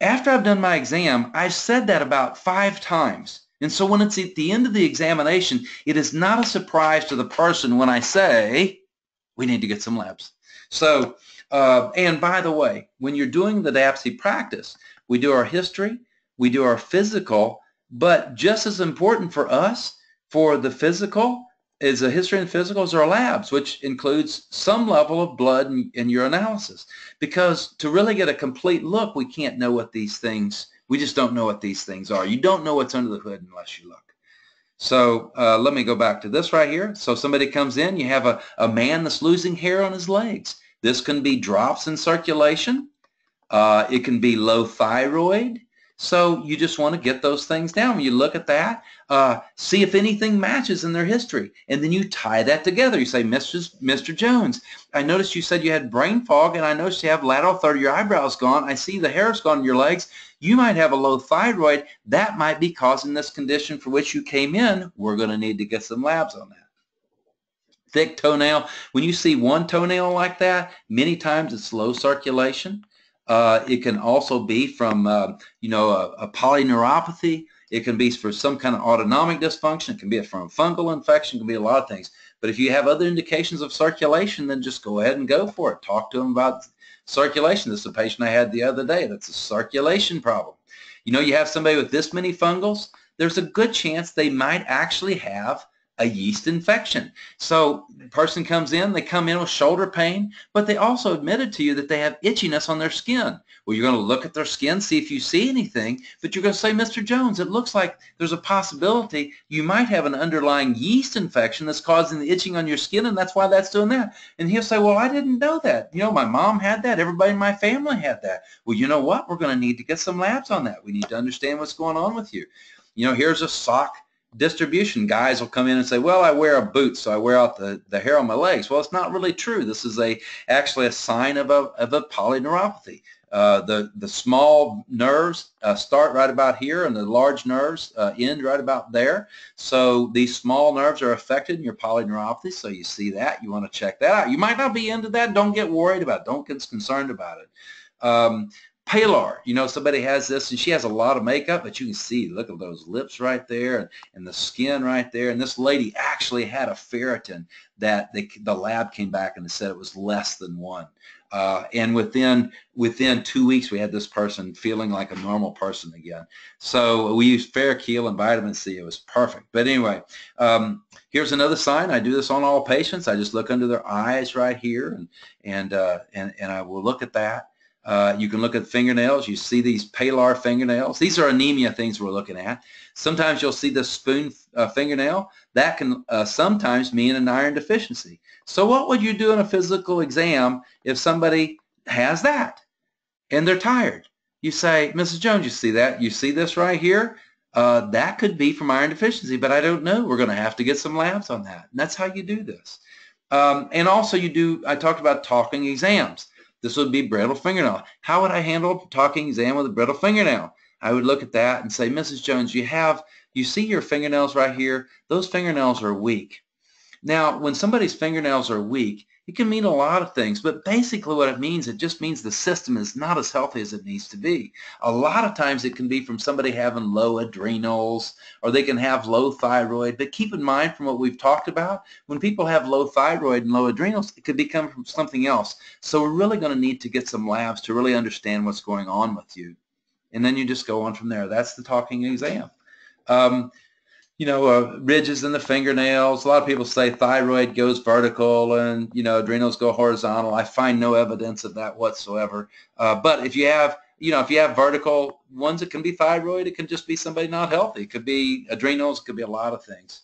after I've done my exam, I've said that about five times. And so when it's at the end of the examination, it is not a surprise to the person when I say, we need to get some labs. So, uh, and by the way, when you're doing the DABCI practice, we do our history, we do our physical, but just as important for us, for the physical, is a history and physicals are labs, which includes some level of blood and, and urinalysis. Because to really get a complete look, we can't know what these things we just don't know what these things are. You don't know what's under the hood unless you look. So uh, let me go back to this right here. So somebody comes in, you have a, a man that's losing hair on his legs. This can be drops in circulation. Uh, it can be low thyroid. So you just want to get those things down. You look at that, uh, see if anything matches in their history. And then you tie that together. You say, Mr. Mr. Jones, I noticed you said you had brain fog and I noticed you have lateral third of your eyebrows gone. I see the hair's gone in your legs. You might have a low thyroid. That might be causing this condition for which you came in. We're going to need to get some labs on that thick toenail. When you see one toenail like that, many times it's low circulation. Uh, it can also be from, uh, you know, a, a, polyneuropathy. It can be for some kind of autonomic dysfunction. It can be from fungal infection. It can be a lot of things. But if you have other indications of circulation, then just go ahead and go for it. Talk to them about circulation. This is a patient I had the other day. That's a circulation problem. You know, you have somebody with this many fungals, there's a good chance they might actually have a yeast infection. So person comes in, they come in with shoulder pain, but they also admitted to you that they have itchiness on their skin. Well, you're going to look at their skin, see if you see anything, but you're going to say, Mr. Jones, it looks like there's a possibility you might have an underlying yeast infection that's causing the itching on your skin, and that's why that's doing that. And he'll say, well, I didn't know that. You know, my mom had that. Everybody in my family had that. Well, you know what? We're going to need to get some labs on that. We need to understand what's going on with you. You know, here's a sock distribution guys will come in and say, well, I wear a boot, so I wear out the, the hair on my legs. Well, it's not really true. This is a actually a sign of a, of a polyneuropathy. Uh, the, the small nerves uh, start right about here and the large nerves uh, end right about there. So these small nerves are affected in your polyneuropathy. So you see that. You want to check that out. You might not be into that. Don't get worried about it. Don't get concerned about it. Um, Pallor, you know, somebody has this and she has a lot of makeup, but you can see, look at those lips right there and, and the skin right there. And this lady actually had a ferritin that they, the lab came back and said it was less than one. Uh, and within within two weeks, we had this person feeling like a normal person again. So we used Ferrochel and vitamin C. It was perfect. But anyway, um, here's another sign. I do this on all patients. I just look under their eyes right here, and and uh, and and I will look at that. Uh, you can look at fingernails. You see these pallor fingernails. These are anemia things we're looking at. Sometimes you'll see the spoon uh, fingernail. That can uh, sometimes mean an iron deficiency. So what would you do in a physical exam if somebody has that and they're tired? You say, Mrs. Jones, you see that? You see this right here? Uh, that could be from iron deficiency, but I don't know. We're going to have to get some labs on that. And that's how you do this. Um, and also you do, I talked about talking exams. This would be brittle fingernail. How would I handle talking exam with a brittle fingernail? I would look at that and say, Mrs. Jones, you have, you see your fingernails right here? Those fingernails are weak. Now, when somebody's fingernails are weak, it can mean a lot of things, but basically what it means, it just means the system is not as healthy as it needs to be. A lot of times it can be from somebody having low adrenals or they can have low thyroid. But keep in mind from what we've talked about, when people have low thyroid and low adrenals, it could become from something else. So we're really going to need to get some labs to really understand what's going on with you. And then you just go on from there. That's the talking exam. Um, you know, uh, ridges in the fingernails. A lot of people say thyroid goes vertical and, you know, adrenals go horizontal. I find no evidence of that whatsoever. Uh, but if you have, you know, if you have vertical ones, it can be thyroid. It can just be somebody not healthy. It could be adrenals. It could be a lot of things.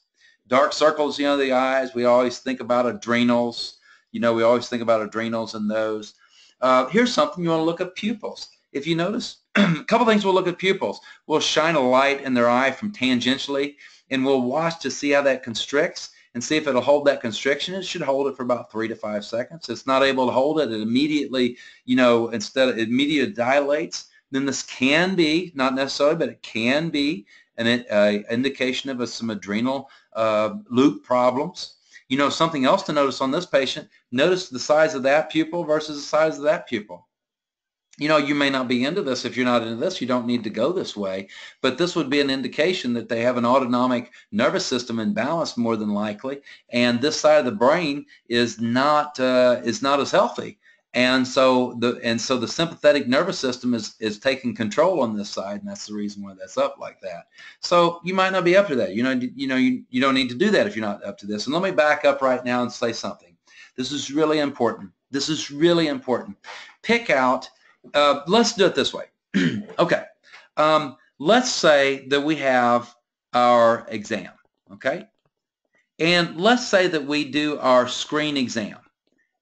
Dark circles, you know, the eyes. We always think about adrenals. You know, we always think about adrenals and those. Uh, here's something you want to look at pupils. If you notice, (clears throat) a couple things we'll look at pupils. We'll shine a light in their eye from tangentially and we'll watch to see how that constricts and see if it'll hold that constriction. It should hold it for about three to five seconds. It's not able to hold it. It immediately, you know, instead of immediately dilates. Then this can be, not necessarily, but it can be an uh, indication of a, some adrenal uh, loop problems. You know, something else to notice on this patient, notice the size of that pupil versus the size of that pupil you know, you may not be into this. If you're not into this, you don't need to go this way. But this would be an indication that they have an autonomic nervous system imbalance more than likely, and this side of the brain is not uh, is not as healthy. And so the and so the sympathetic nervous system is is taking control on this side, and that's the reason why that's up like that. So you might not be up to that. You know, you know, you, you don't need to do that if you're not up to this. And let me back up right now and say something. This is really important. This is really important. Pick out uh, let's do it this way. (clears throat) okay. Um, let's say that we have our exam, okay? And let's say that we do our screen exam.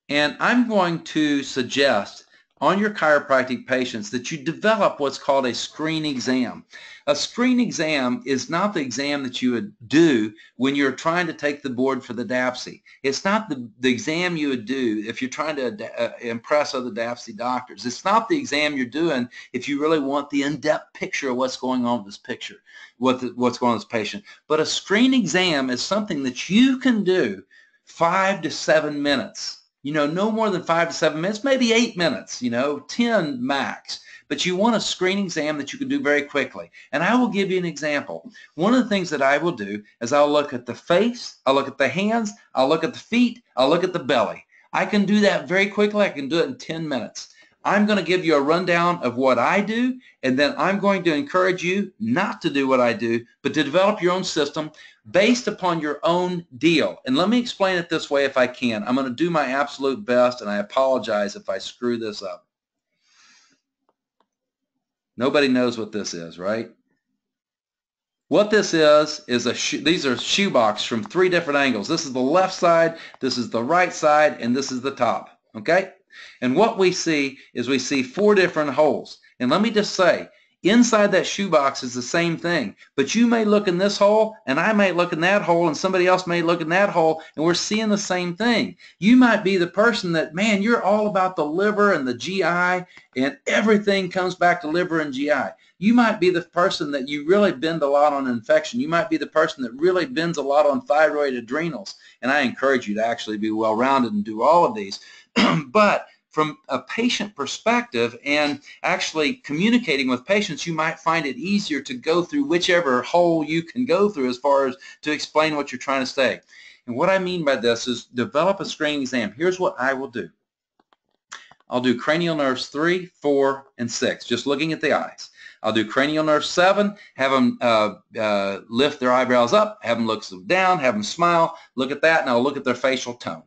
And I'm going to suggest on your chiropractic patients that you develop what's called a screen exam. A screen exam is not the exam that you would do when you're trying to take the board for the DABCI. It's not the, the exam you would do if you're trying to uh, impress other DABCI doctors. It's not the exam you're doing if you really want the in-depth picture of what's going on with this picture, what the, what's going on with this patient. But a screen exam is something that you can do five to seven minutes you know, no more than five to seven minutes, maybe eight minutes, you know, 10 max. But you want a screen exam that you can do very quickly. And I will give you an example. One of the things that I will do is I'll look at the face, I'll look at the hands, I'll look at the feet, I'll look at the belly. I can do that very quickly. I can do it in 10 minutes. I'm going to give you a rundown of what I do, and then I'm going to encourage you not to do what I do, but to develop your own system based upon your own deal. And let me explain it this way if I can. I'm going to do my absolute best, and I apologize if I screw this up. Nobody knows what this is, right? What this is, is a these are shoebox from three different angles. This is the left side, this is the right side, and this is the top, okay? And what we see is we see four different holes. And let me just say, Inside that shoebox is the same thing, but you may look in this hole and I may look in that hole and somebody else may look in that hole and we're seeing the same thing. You might be the person that, man, you're all about the liver and the GI and everything comes back to liver and GI. You might be the person that you really bend a lot on infection. You might be the person that really bends a lot on thyroid adrenals. And I encourage you to actually be well-rounded and do all of these. (clears throat) but from a patient perspective and actually communicating with patients, you might find it easier to go through whichever hole you can go through as far as to explain what you're trying to say. And what I mean by this is develop a screening exam. Here's what I will do. I'll do cranial nerves 3, 4, and 6, just looking at the eyes. I'll do cranial nerve 7, have them uh, uh, lift their eyebrows up, have them look down, have them smile, look at that, and I'll look at their facial tone.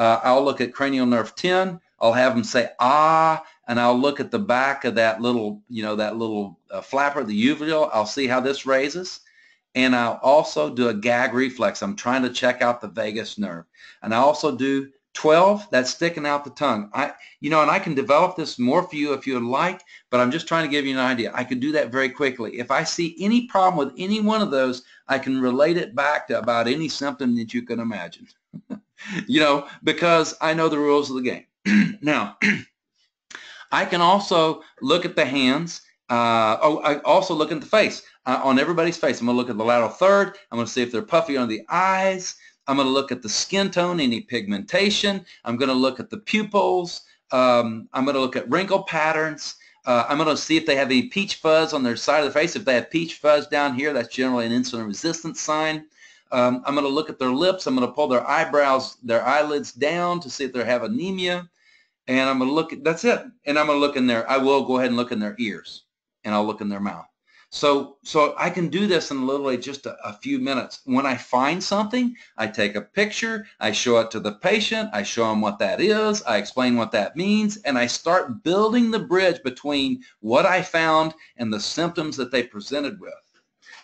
Uh, I'll look at cranial nerve 10, I'll have them say ah, and I'll look at the back of that little, you know, that little uh, flapper, the uvula. I'll see how this raises. And I'll also do a gag reflex. I'm trying to check out the vagus nerve. And I also do 12, that's sticking out the tongue. I, you know, and I can develop this more for you if you would like, but I'm just trying to give you an idea. I can do that very quickly. If I see any problem with any one of those, I can relate it back to about any symptom that you can imagine. (laughs) (laughs) you know, because I know the rules of the game. (clears throat) now, (clears throat) I can also look at the hands. Uh, oh, I also look at the face. Uh, on everybody's face, I'm going to look at the lateral third. I'm going to see if they're puffy on the eyes. I'm going to look at the skin tone, any pigmentation. I'm going to look at the pupils. Um, I'm going to look at wrinkle patterns. Uh, I'm going to see if they have any peach fuzz on their side of the face. If they have peach fuzz down here, that's generally an insulin resistance sign. Um, I'm going to look at their lips. I'm going to pull their eyebrows, their eyelids down to see if they have anemia. And I'm going to look, at, that's it. And I'm going to look in there. I will go ahead and look in their ears and I'll look in their mouth. So, so I can do this in literally just a, a, few minutes. When I find something, I take a picture, I show it to the patient, I show them what that is, I explain what that means, and I start building the bridge between what I found and the symptoms that they presented with.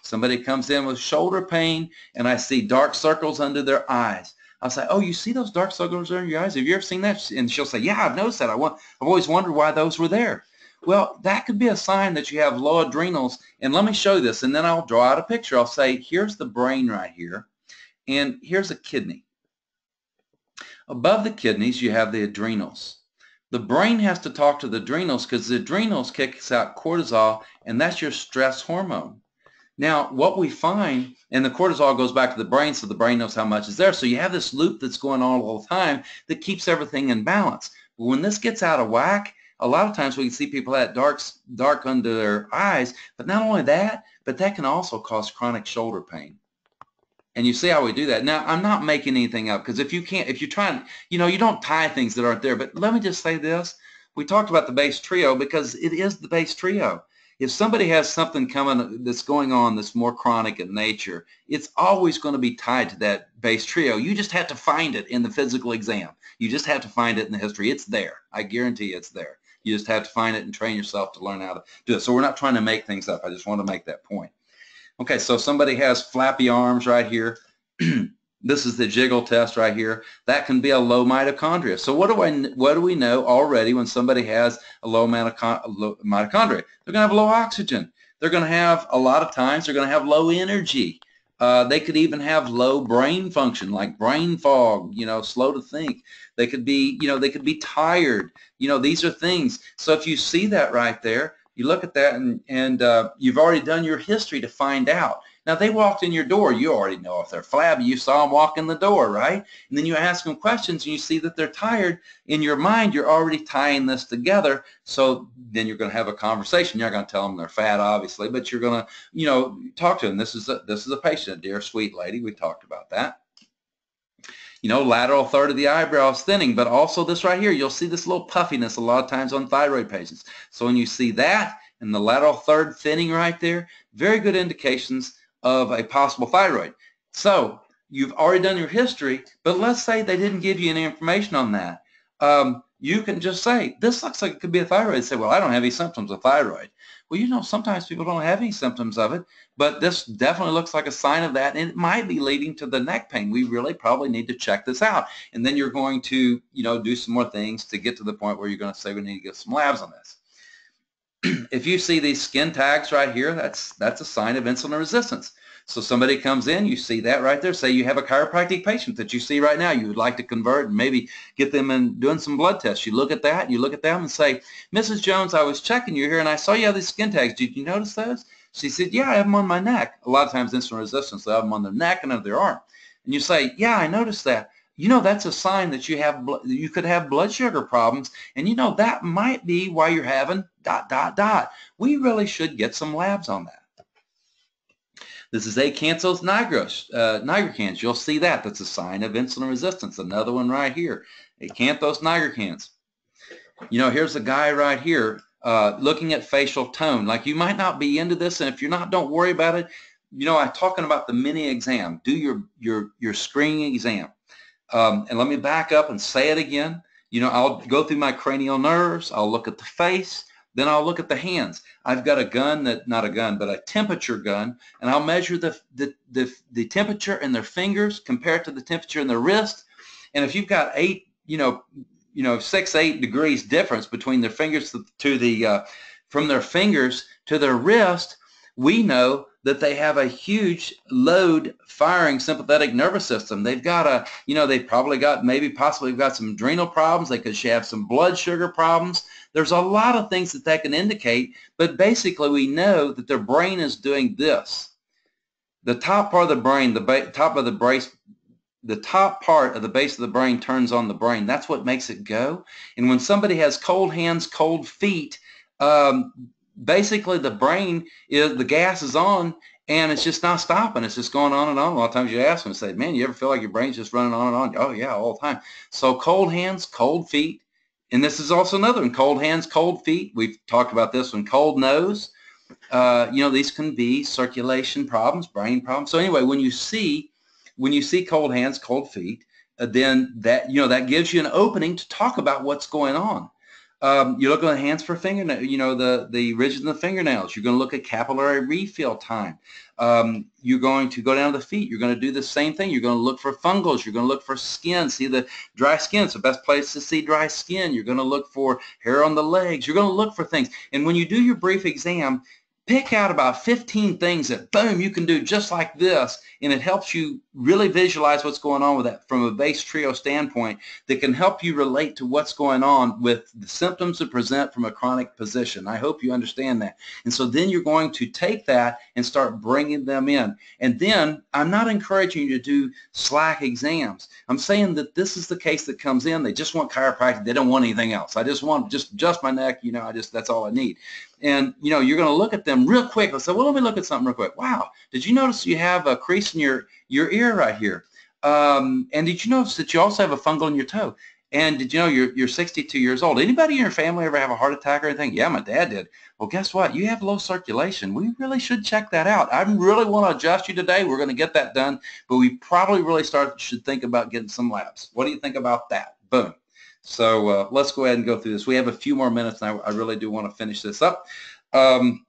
Somebody comes in with shoulder pain and I see dark circles under their eyes. I'll say, oh, you see those dark circles under your eyes? Have you ever seen that? And she'll say, yeah, I've noticed that. I want, I've always wondered why those were there. Well, that could be a sign that you have low adrenals. And let me show you this. And then I'll draw out a picture. I'll say, here's the brain right here. And here's a kidney. Above the kidneys, you have the adrenals. The brain has to talk to the adrenals because the adrenals kicks out cortisol, and that's your stress hormone. Now, what we find, and the cortisol goes back to the brain, so the brain knows how much is there. So you have this loop that's going on all the time that keeps everything in balance. But when this gets out of whack, a lot of times we can see people that dark, dark under their eyes. But not only that, but that can also cause chronic shoulder pain. And you see how we do that. Now, I'm not making anything up because if you can't, if you're trying, you know, you don't tie things that aren't there. But let me just say this. We talked about the base trio because it is the base trio if somebody has something coming that's going on that's more chronic in nature, it's always going to be tied to that base trio. You just have to find it in the physical exam. You just have to find it in the history. It's there. I guarantee it's there. You just have to find it and train yourself to learn how to do it. So we're not trying to make things up. I just want to make that point. Okay, so somebody has flappy arms right here. (clears throat) this is the jiggle test right here. That can be a low mitochondria. So what do I what do we know already when somebody has a low mitochondria? They're going to have low oxygen. They're going to have a lot of times they're going to have low energy. Uh, they could even have low brain function, like brain fog, you know, slow to think. They could be, you know, they could be tired. You know, these are things. So if you see that right there, you look at that and, and uh, you've already done your history to find out. Now, they walked in your door. You already know if they're flabby. You saw them walk in the door, right? And then you ask them questions and you see that they're tired. In your mind, you're already tying this together. So then you're going to have a conversation. You're not going to tell them they're fat, obviously, but you're going to, you know, talk to them. This is a, this is a patient, a dear sweet lady. We talked about that you know, lateral third of the eyebrow is thinning, but also this right here, you'll see this little puffiness a lot of times on thyroid patients. So when you see that and the lateral third thinning right there, very good indications of a possible thyroid. So you've already done your history, but let's say they didn't give you any information on that. Um, you can just say, this looks like it could be a thyroid. Say, well, I don't have any symptoms of thyroid. Well, you know, sometimes people don't have any symptoms of it, but this definitely looks like a sign of that, and it might be leading to the neck pain. We really probably need to check this out. And then you're going to, you know, do some more things to get to the point where you're going to say we need to get some labs on this. (clears throat) if you see these skin tags right here, that's that's a sign of insulin resistance. So somebody comes in, you see that right there. Say you have a chiropractic patient that you see right now. You would like to convert and maybe get them in doing some blood tests. You look at that, you look at them and say, Mrs. Jones, I was checking you here and I saw you have these skin tags. Did you notice those? She said, yeah, I have them on my neck. A lot of times insulin resistance, they have them on their neck and on their arm. And you say, yeah, I noticed that you know that's a sign that you have you could have blood sugar problems. And you know that might be why you're having dot dot dot. We really should get some labs on that. This is acanthosis nigricans uh, nigricans you'll see that. That's a sign of insulin resistance. Another one right here. Acanthosis nigricans you know here's a guy right here uh, looking at facial tone. Like you might not be into this and if you're not don't worry about it. You know i'm talking about the mini exam. Do your your your screening exam um, and let me back up and say it again. You know, I'll go through my cranial nerves. I'll look at the face. Then I'll look at the hands. I've got a gun that, not a gun, but a temperature gun, and I'll measure the, the, the, the temperature in their fingers compared to the temperature in their wrist. And if you've got eight, you know, you know, six, eight degrees difference between their fingers to, to the, uh, from their fingers to their wrist, we know that they have a huge load firing sympathetic nervous system. They've got a, you know, they've probably got, maybe possibly got some adrenal problems. They could have some blood sugar problems. There's a lot of things that that can indicate, but basically we know that their brain is doing this. The top part of the brain, the top of the brace, the top part of the base of the brain turns on the brain. That's what makes it go. And when somebody has cold hands, cold feet, um, basically the brain is the gas is on and it's just not stopping. It's just going on and on. A lot of times you ask them and say, man, you ever feel like your brain's just running on and on? Oh yeah, all the time. So cold hands, cold feet. And this is also another one, cold hands, cold feet. We've talked about this one, cold nose. Uh, you know, these can be circulation problems, brain problems. So anyway, when you see, when you see cold hands, cold feet, uh, then that, you know, that gives you an opening to talk about what's going on. Um, you look at the hands for fingernail, you know, the, the ridges in the fingernails. You're going to look at capillary refill time. Um, you're going to go down to the feet. You're going to do the same thing. You're going to look for fungals. You're going to look for skin. See the dry skin. It's the best place to see dry skin. You're going to look for hair on the legs. You're going to look for things. And when you do your brief exam, pick out about 15 things that boom you can do just like this and it helps you really visualize what's going on with that from a base trio standpoint that can help you relate to what's going on with the symptoms that present from a chronic position. I hope you understand that. And so then you're going to take that and start bringing them in. And then i'm not encouraging you to do slack exams. I'm saying that this is the case that comes in. They just want chiropractic. They don't want anything else. I just want just just my neck you know i just that's all i need and you know you're going to look at them real quick. Let's say, well, let me look at something real quick. Wow, did you notice you have a crease in your your ear right here? Um, and did you notice that you also have a fungal in your toe? And did you know you're you're 62 years old? Anybody in your family ever have a heart attack or anything? Yeah, my dad did. Well, guess what? You have low circulation. We really should check that out. I really want to adjust you today. We're going to get that done, but we probably really start should think about getting some labs. What do you think about that? Boom. So uh, let's go ahead and go through this. We have a few more minutes, and I, I really do want to finish this up. Um,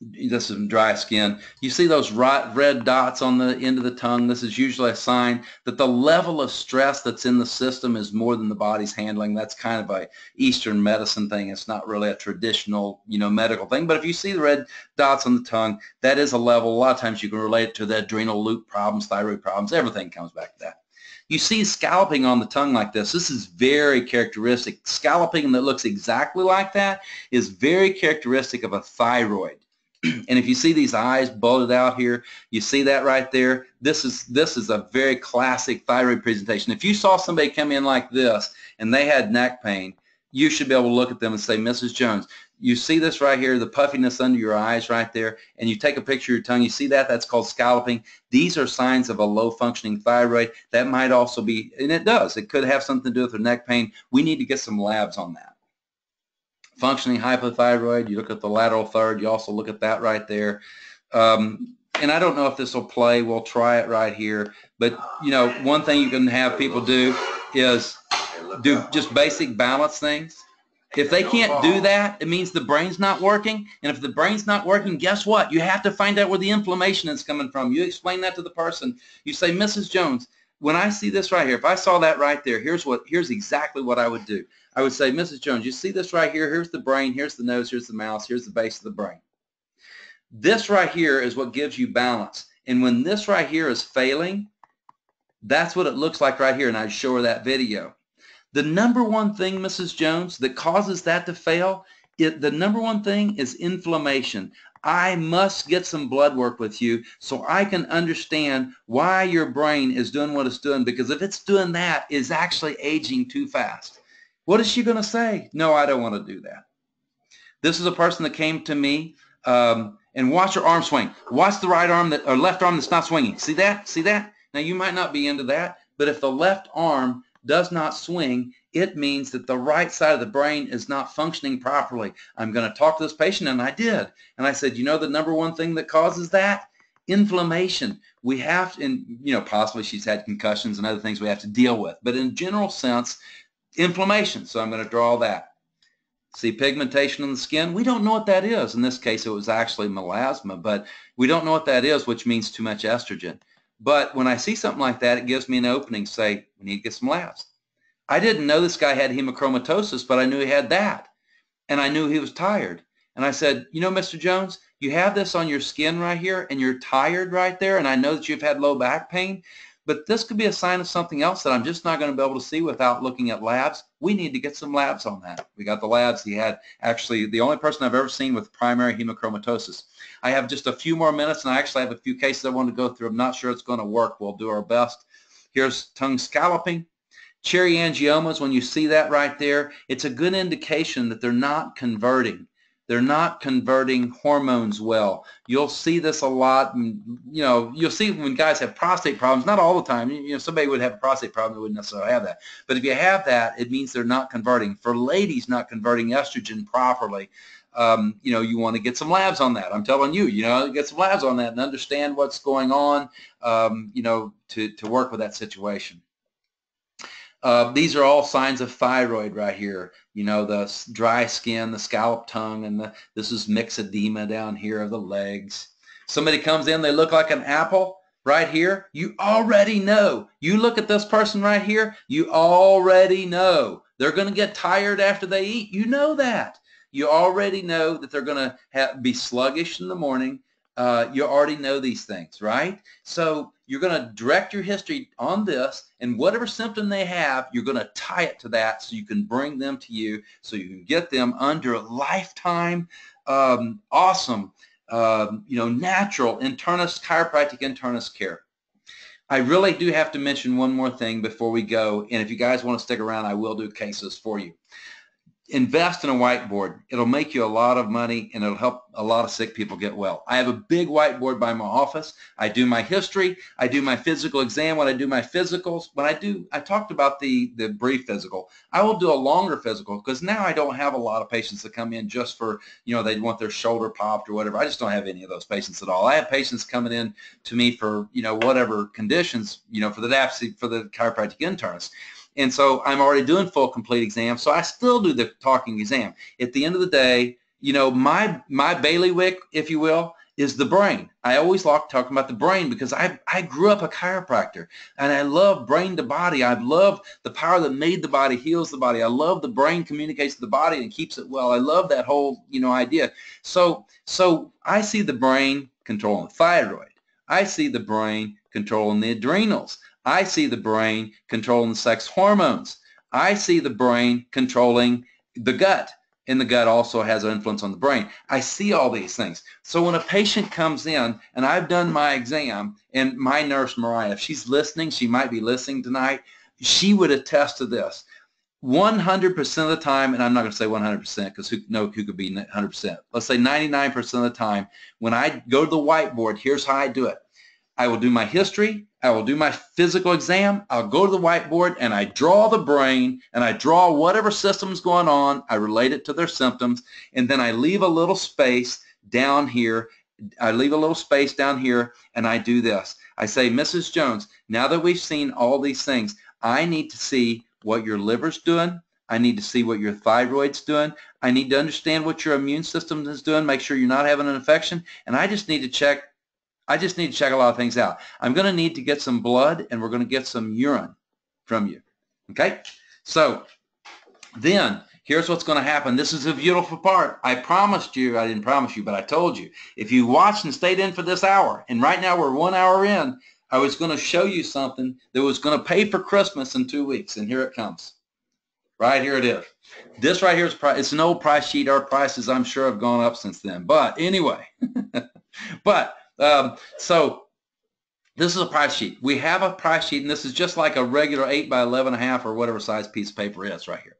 this is dry skin. You see those red dots on the end of the tongue. This is usually a sign that the level of stress that's in the system is more than the body's handling. That's kind of a Eastern medicine thing. It's not really a traditional, you know, medical thing. But if you see the red dots on the tongue, that is a level. A lot of times you can relate it to the adrenal loop problems, thyroid problems. Everything comes back to that. You see scalloping on the tongue like this. This is very characteristic. Scalloping that looks exactly like that is very characteristic of a thyroid. (clears throat) and if you see these eyes bulged out here, you see that right there. This is this is a very classic thyroid presentation. If you saw somebody come in like this and they had neck pain, you should be able to look at them and say, Mrs. Jones, you see this right here, the puffiness under your eyes right there, and you take a picture of your tongue, you see that? That's called scalloping. These are signs of a low functioning thyroid. That might also be, and it does, it could have something to do with the neck pain. We need to get some labs on that functioning hypothyroid. You look at the lateral third. You also look at that right there. Um, and I don't know if this will play. We'll try it right here. But, you know, one thing you can have people do is do just basic balance things. If they can't do uh-huh. that, it means the brain's not working. And if the brain's not working, guess what? You have to find out where the inflammation is coming from. You explain that to the person. You say, Mrs. Jones, when I see this right here, if I saw that right there, here's what here's exactly what I would do. I would say, Mrs. Jones, you see this right here? Here's the brain, here's the nose, here's the mouth, here's the base of the brain. This right here is what gives you balance. And when this right here is failing, that's what it looks like right here. And I'd show her that video. The number one thing, Mrs. Jones, that causes that to fail, it, the number one thing is inflammation. I must get some blood work with you so I can understand why your brain is doing what it's doing because if it's doing that, it's actually aging too fast. What is she going to say? No, I don't want to do that. This is a person that came to me um, and watch her arm swing. Watch the right arm that or left arm that's not swinging. See that? See that? Now you might not be into that, but if the left arm does not swing, it means that the right side of the brain is not functioning properly. I'm going to talk to this patient, and I did. And I said, you know the number one thing that causes that? Inflammation. We have, and you know, possibly she's had concussions and other things we have to deal with. But in general sense, inflammation. So I'm going to draw that. See pigmentation in the skin? We don't know what that is. In this case, it was actually melasma, but we don't know what that is, which means too much estrogen. But when I see something like that, it gives me an opening. Say, we need to get some labs. I didn't know this guy had hemochromatosis, but I knew he had that. And I knew he was tired. And I said, you know, Mr. Jones, you have this on your skin right here and you're tired right there. And I know that you've had low back pain, but this could be a sign of something else that I'm just not going to be able to see without looking at labs. We need to get some labs on that. We got the labs. He had actually the only person I've ever seen with primary hemochromatosis. I have just a few more minutes and I actually have a few cases I want to go through. I'm not sure it's going to work. We'll do our best. Here's tongue scalloping. Cherry angiomas, when you see that right there, it's a good indication that they're not converting. They're not converting hormones well. You'll see this a lot. And, you know, you'll see when guys have prostate problems, not all the time. You know, somebody would have a prostate problem that wouldn't necessarily have that. But if you have that, it means they're not converting. For ladies not converting estrogen properly, um, you know, you want to get some labs on that. I'm telling you, you know, get some labs on that and understand what's going on, um, you know, to, to work with that situation. Uh, these are all signs of thyroid right here. You know, the dry skin, the scallop tongue, and the, this is myxedema down here of the legs. Somebody comes in, they look like an apple right here. You already know. You look at this person right here, you already know. They're going to get tired after they eat. You know that. You already know that they're going to be sluggish in the morning. Uh, you already know these things, right? So you're going to direct your history on this and whatever symptom they have, you're going to tie it to that so you can bring them to you so you can get them under a lifetime um, awesome, um, you know, natural internist, chiropractic internist care. I really do have to mention one more thing before we go. And if you guys want to stick around, I will do cases for you invest in a whiteboard. It'll make you a lot of money and it'll help a lot of sick people get well. I have a big whiteboard by my office. I do my history. I do my physical exam. When I do my physicals, when I do, I talked about the, the brief physical. I will do a longer physical because now I don't have a lot of patients that come in just for, you know, they want their shoulder popped or whatever. I just don't have any of those patients at all. I have patients coming in to me for, you know, whatever conditions, you know, for the DABCI, for the chiropractic internist. And so I'm already doing full complete exam. So I still do the talking exam. At the end of the day, you know, my, my bailiwick, if you will, is the brain. I always like talking about the brain because I, I grew up a chiropractor and I love brain to body. I love the power that made the body heals the body. I love the brain communicates to the body and keeps it well. I love that whole, you know, idea. So, so I see the brain controlling the thyroid. I see the brain controlling the adrenals. I see the brain controlling sex hormones. I see the brain controlling the gut and the gut also has an influence on the brain. I see all these things. So when a patient comes in and I've done my exam and my nurse Mariah, if she's listening, she might be listening tonight, she would attest to this. 100% of the time, and I'm not going to say 100% because who know who could be 100%. Let's say 99% of the time, when I go to the whiteboard, here's how I do it. I will do my history. I will do my physical exam. I'll go to the whiteboard and I draw the brain and I draw whatever system's going on. I relate it to their symptoms. And then I leave a little space down here. I leave a little space down here and I do this. I say, Mrs. Jones, now that we've seen all these things, I need to see what your liver's doing. I need to see what your thyroid's doing. I need to understand what your immune system is doing, make sure you're not having an infection. And I just need to check I just need to check a lot of things out. I'm going to need to get some blood and we're going to get some urine from you. Okay? So then here's what's going to happen. This is a beautiful part. I promised you, I didn't promise you, but I told you. If you watched and stayed in for this hour, and right now we're one hour in, I was going to show you something that was going to pay for Christmas in two weeks, and here it comes. Right here it is. This right here is. It's an old price sheet. Our prices, I'm sure, have gone up since then. But anyway, (laughs) but um, so this is a price sheet. We have a price sheet, and this is just like a regular 8 by 11 and a half or whatever size piece of paper is right here.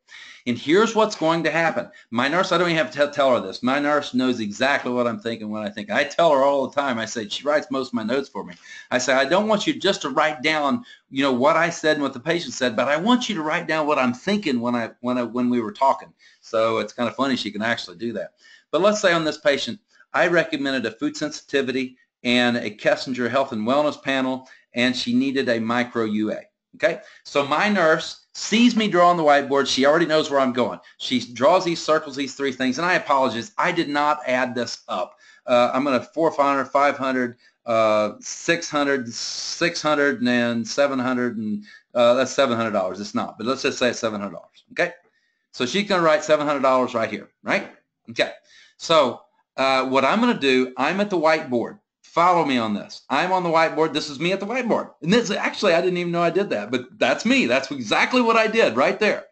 And here's what's going to happen. My nurse, I don't even have to tell her this. My nurse knows exactly what I'm thinking when I think. I tell her all the time. I say, she writes most of my notes for me. I say, I don't want you just to write down, you know, what I said and what the patient said, but I want you to write down what I'm thinking when I when I when we were talking. So it's kind of funny she can actually do that. But let's say on this patient, I recommended a food sensitivity and a Kessinger Health and Wellness panel, and she needed a micro UA. Okay, so my nurse sees me draw on the whiteboard. She already knows where I'm going. She draws these circles, these three things, and I apologize. I did not add this up. Uh, I'm going to 400, 500, uh, 600, 600, and 700, and uh, that's $700. It's not, but let's just say it's $700. Okay, so she's going to write $700 right here, right? Okay, so uh, what I'm going to do, I'm at the whiteboard. Follow me on this. I'm on the whiteboard. This is me at the whiteboard. And this actually, I didn't even know I did that, but that's me. That's exactly what I did right there.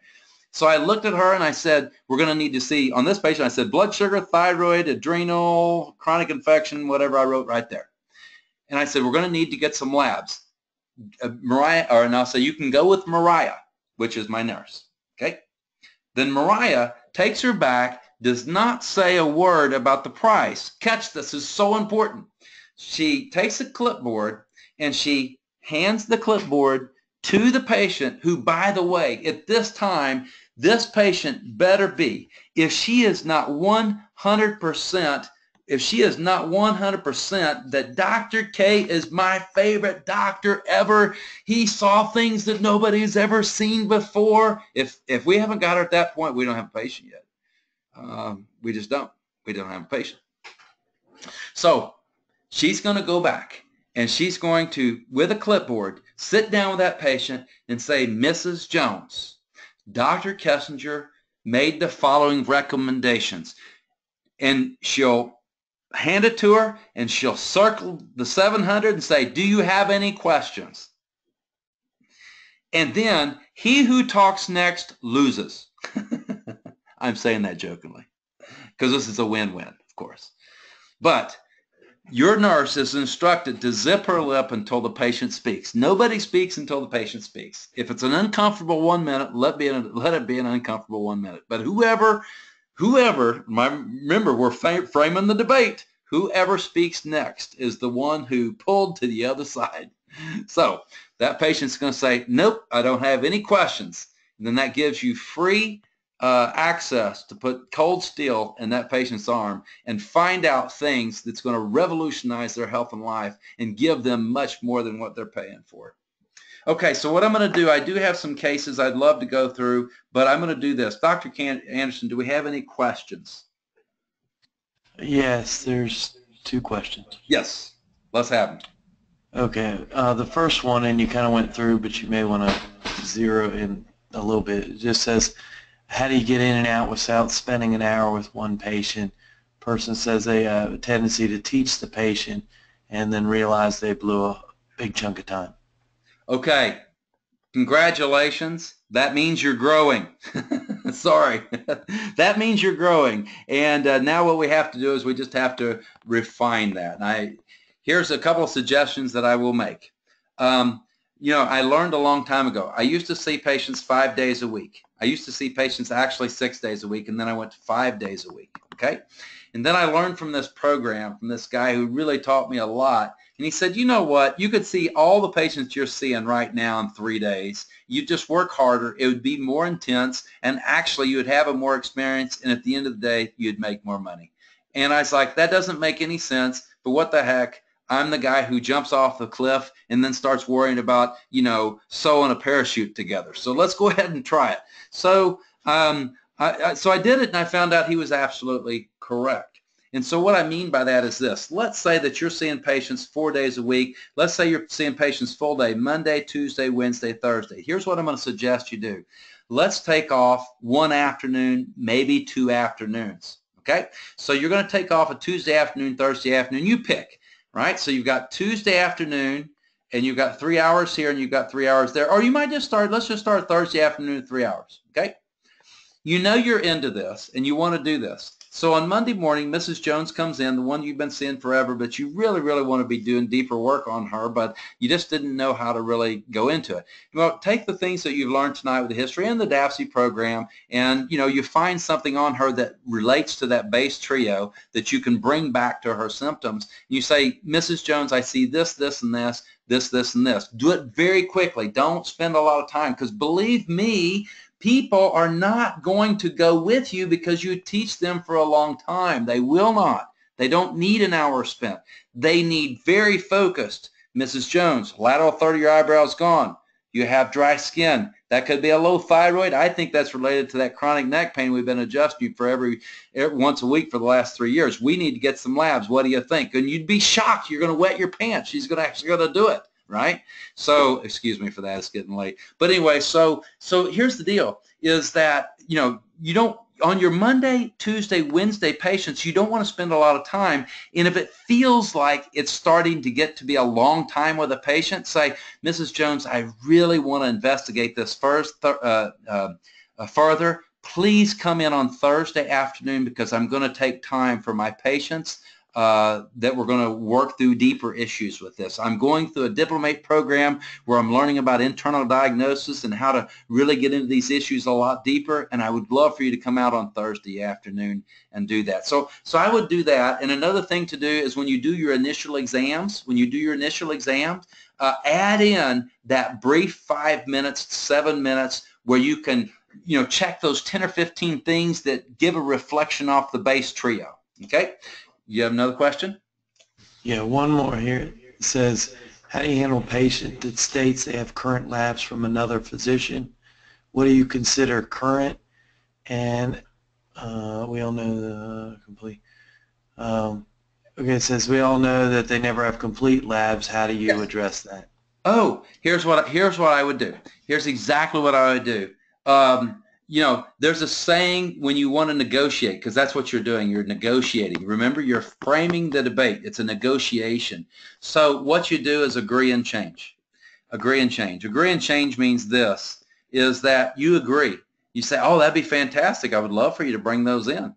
So I looked at her and I said, we're going to need to see on this patient, I said blood sugar, thyroid, adrenal, chronic infection, whatever I wrote right there. And I said, we're going to need to get some labs. Uh, Mariah, or and I'll say, you can go with Mariah, which is my nurse. Okay. Then Mariah takes her back, does not say a word about the price. Catch this is so important she takes a clipboard and she hands the clipboard to the patient who, by the way, at this time, this patient better be, if she is not 100%, if she is not 100% that Dr. K is my favorite doctor ever, he saw things that nobody's ever seen before. If, if we haven't got her at that point, we don't have a patient yet. Um, we just don't. We don't have a patient. So she's going to go back and she's going to, with a clipboard, sit down with that patient and say, Mrs. Jones, Dr. Kessinger made the following recommendations. And she'll hand it to her and she'll circle the 700 and say, do you have any questions? And then he who talks next loses. (laughs) I'm saying that jokingly because this is a win-win, of course. But your nurse is instructed to zip her lip until the patient speaks. Nobody speaks until the patient speaks. If it's an uncomfortable one minute, let, be an, let it be an uncomfortable one minute. But whoever, whoever, my, remember, we're framing the debate. Whoever speaks next is the one who pulled to the other side. (laughs) So that patient's going to say, nope, I don't have any questions. And then that gives you free uh, access to put cold steel in that patient's arm and find out things that's going to revolutionize their health and life and give them much more than what they're paying for. Okay, so what I'm going to do, I do have some cases I'd love to go through, but I'm going to do this. Dr. Anderson, do we have any questions? Yes, there's two questions. Yes, let's have them. Okay, uh, the first one, and you kind of went through, but you may want to zero in a little bit. It just says, how do you get in and out without spending an hour with one patient? Person says they have a tendency to teach the patient and then realize they blew a big chunk of time. Okay, congratulations. That means you're growing. (laughs) Sorry. (laughs) that means you're growing. And uh, now what we have to do is we just have to refine that. And I, here's a couple of suggestions that I will make. Um, you know, I learned a long time ago. I used to see patients five days a week. I used to see patients actually six days a week, and then I went to five days a week. Okay. And then I learned from this program, from this guy who really taught me a lot. And he said, you know what? You could see all the patients you're seeing right now in three days. You just work harder. It would be more intense. And actually, you would have a more experience. And at the end of the day, you'd make more money. And I was like, that doesn't make any sense. But what the heck? I'm the guy who jumps off the cliff and then starts worrying about, you know, sewing a parachute together. So let's go (laughs) ahead and try it. So, um, I, I, so I did it and I found out he was absolutely correct. And so what I mean by that is this. Let's say that you're seeing patients four days a week. Let's say you're seeing patients full day, Monday, Tuesday, Wednesday, Thursday. Here's what I'm going to suggest you do. Let's take off one afternoon, maybe two afternoons. Okay? So you're going to take off a Tuesday afternoon, Thursday afternoon. You pick, right? So you've got Tuesday afternoon, and you've got three hours here, and you've got three hours there. Or you might just start, let's just start Thursday afternoon, three hours. Okay? You know you're into this, and you want to do this. So on Monday morning, Mrs. Jones comes in, the one you've been seeing forever, but you really, really want to be doing deeper work on her, but you just didn't know how to really go into it. Well, take the things that you've learned tonight with the history and the DABCI program, and you know you find something on her that relates to that base trio that you can bring back to her symptoms. You say, Mrs. Jones, I see this, this, and this this, this, and this. Do it very quickly. Don't spend a lot of time because believe me, people are not going to go with you because you teach them for a long time. They will not. They don't need an hour spent. They need very focused. Mrs. Jones, lateral third of your eyebrows gone. You have dry skin. That could be a low thyroid. I think that's related to that chronic neck pain we've been adjusting for every, every once a week for the last three years. We need to get some labs. What do you think? And you'd be shocked. You're going to wet your pants. She's going to actually going to do it right? So, excuse me for that, it's getting late. But anyway, so so here's the deal is that, you know, you don't on your Monday, Tuesday, Wednesday patients, you don't want to spend a lot of time. And if it feels like it's starting to get to be a long time with a patient, say, Mrs. Jones, I really want to investigate this first uh, uh, uh, further. Please come in on Thursday afternoon because I'm going to take time for my patients uh, that we're going to work through deeper issues with this. I'm going through a diplomate program where I'm learning about internal diagnosis and how to really get into these issues a lot deeper. And I would love for you to come out on Thursday afternoon and do that. So, so I would do that. And another thing to do is when you do your initial exams, when you do your initial exams, uh, add in that brief five minutes, seven minutes where you can, you know, check those 10 or 15 things that give a reflection off the base trio. Okay. You have another question? Yeah, one more here. It says, how do you handle a patient that states they have current labs from another physician? What do you consider current? And uh, we all know the complete. Um, okay, it says we all know that they never have complete labs. How do you yes. address that? Oh, here's what here's what I would do. Here's exactly what I would do. Um, you know, there's a saying when you want to negotiate, because that's what you're doing. You're negotiating. Remember, you're framing the debate. It's a negotiation. So what you do is agree and change. Agree and change. Agree and change means this, is that you agree. You say, oh, that'd be fantastic. I would love for you to bring those in.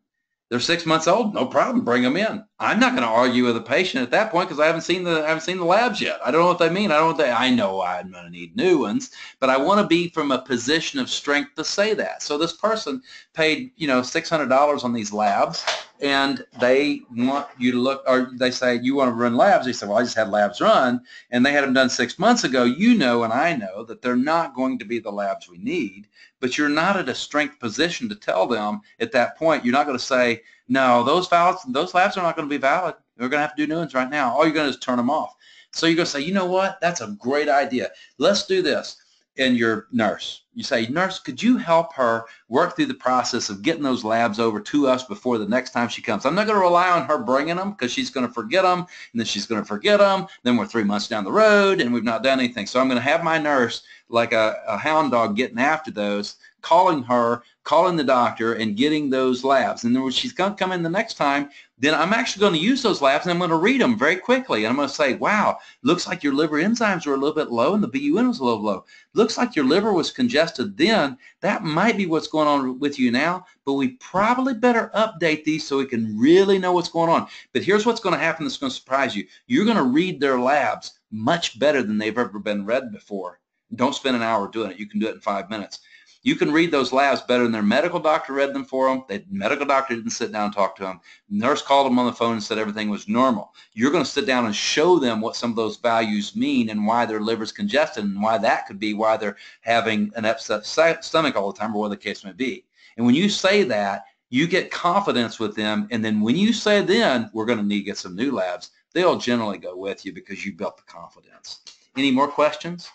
They're six months old. No problem. Bring them in. I'm not going to argue with a patient at that point because I haven't seen the I haven't seen the labs yet. I don't know what they mean. I don't they. I know I'm going to need new ones, but I want to be from a position of strength to say that. So this person paid you know six hundred dollars on these labs, and they want you to look, or they say you want to run labs. They say, well, I just had labs run, and they had them done six months ago. You know, and I know that they're not going to be the labs we need but you're not at a strength position to tell them at that point. You're not going to say, no, those valves, those labs are not going to be valid. We're going to have to do new ones right now. All you're going to do is turn them off. So you're going to say, you know what? That's a great idea. Let's do this. And your nurse. You say, nurse, could you help her work through the process of getting those labs over to us before the next time she comes? I'm not going to rely on her bringing them because she's going to forget them, and then she's going to forget them. Then we're three months down the road, and we've not done anything. So I'm going to have my nurse, like a, a hound dog, getting after those, calling her, calling the doctor, and getting those labs. And then when she's going to come in the next time, then I'm actually going to use those labs and I'm going to read them very quickly. And I'm going to say, wow, looks like your liver enzymes were a little bit low and the BUN was a little low. Looks like your liver was congested then. That might be what's going on with you now, but we probably better update these so we can really know what's going on. But here's what's going to happen that's going to surprise you. You're going to read their labs much better than they've ever been read before. Don't spend an hour doing it. You can do it in five minutes. You can read those labs better than their medical doctor read them for them. The medical doctor didn't sit down and talk to them. nurse called them on the phone and said everything was normal. You're going to sit down and show them what some of those values mean and why their liver's congested and why that could be why they're having an upset stomach all the time or whatever the case may be. And when you say that, you get confidence with them. And then when you say then, we're going to need to get some new labs, they'll generally go with you because you built the confidence. Any more questions?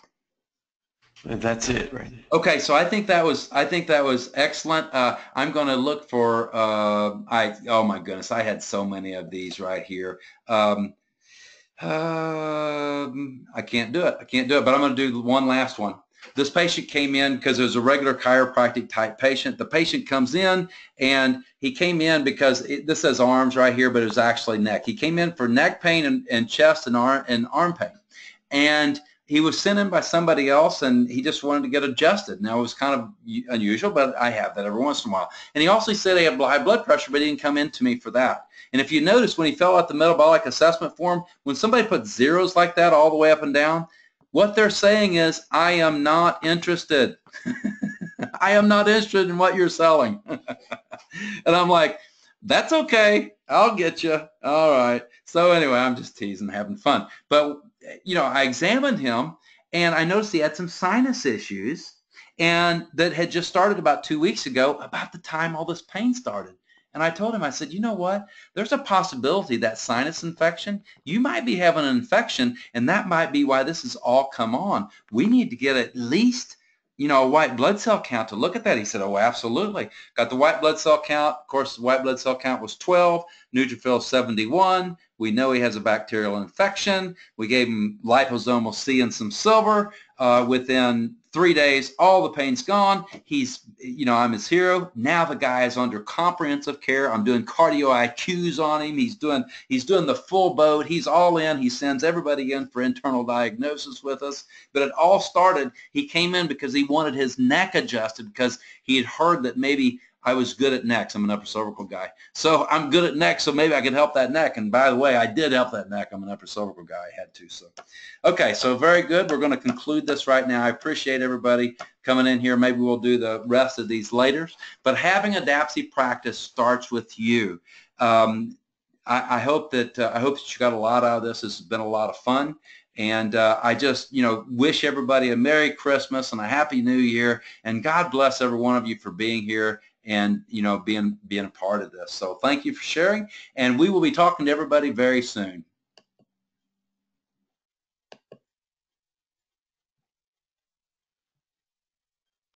That's it, right? Okay, so I think that was I think that was excellent. Uh, I'm going to look for uh, I oh my goodness, I had so many of these right here. Um, uh, I can't do it. I can't do it, but I'm going to do one last one. This patient came in because it was a regular chiropractic type patient. The patient comes in and he came in because it, this says arms right here, but it was actually neck. He came in for neck pain and, and chest and arm and arm pain, and he was sent in by somebody else and he just wanted to get adjusted. Now it was kind of unusual, but I have that every once in a while. And he also said he had high blood pressure, but he didn't come in to me for that. And if you notice when he filled out the metabolic assessment form, when somebody puts zeros like that all the way up and down, what they're saying is, I am not interested. (laughs) I am not interested in what you're selling. (laughs) and I'm like, that's okay. I'll get you. All right. So anyway, I'm just teasing, having fun. But you know, I examined him and I noticed he had some sinus issues and that had just started about two weeks ago about the time all this pain started. And I told him, I said, you know what? There's a possibility that sinus infection, you might be having an infection and that might be why this has all come on. We need to get at least you know, a white blood cell count to look at that. He said, oh, absolutely. Got the white blood cell count. Of course, the white blood cell count was 12, neutrophil 71. We know he has a bacterial infection. We gave him liposomal C and some silver. Uh, within three days, all the pain's gone. He's, you know, I'm his hero. Now the guy is under comprehensive care. I'm doing cardio IQs on him. He's doing, he's doing the full boat. He's all in. He sends everybody in for internal diagnosis with us. But it all started, he came in because he wanted his neck adjusted because he had heard that maybe I was good at necks. I'm an upper cervical guy. So I'm good at necks, so maybe I could help that neck. And by the way, I did help that neck. I'm an upper cervical guy. I had to. So, okay, so very good. We're going to conclude this right now. I appreciate everybody coming in here. Maybe we'll do the rest of these later. But having a DABCI practice starts with you. Um, I, I, hope that uh, I hope that you got a lot out of this. This has been a lot of fun. And uh, I just, you know, wish everybody a Merry Christmas and a Happy New Year. And God bless every one of you for being here and you know being being a part of this. So thank you for sharing, and we will be talking to everybody very soon.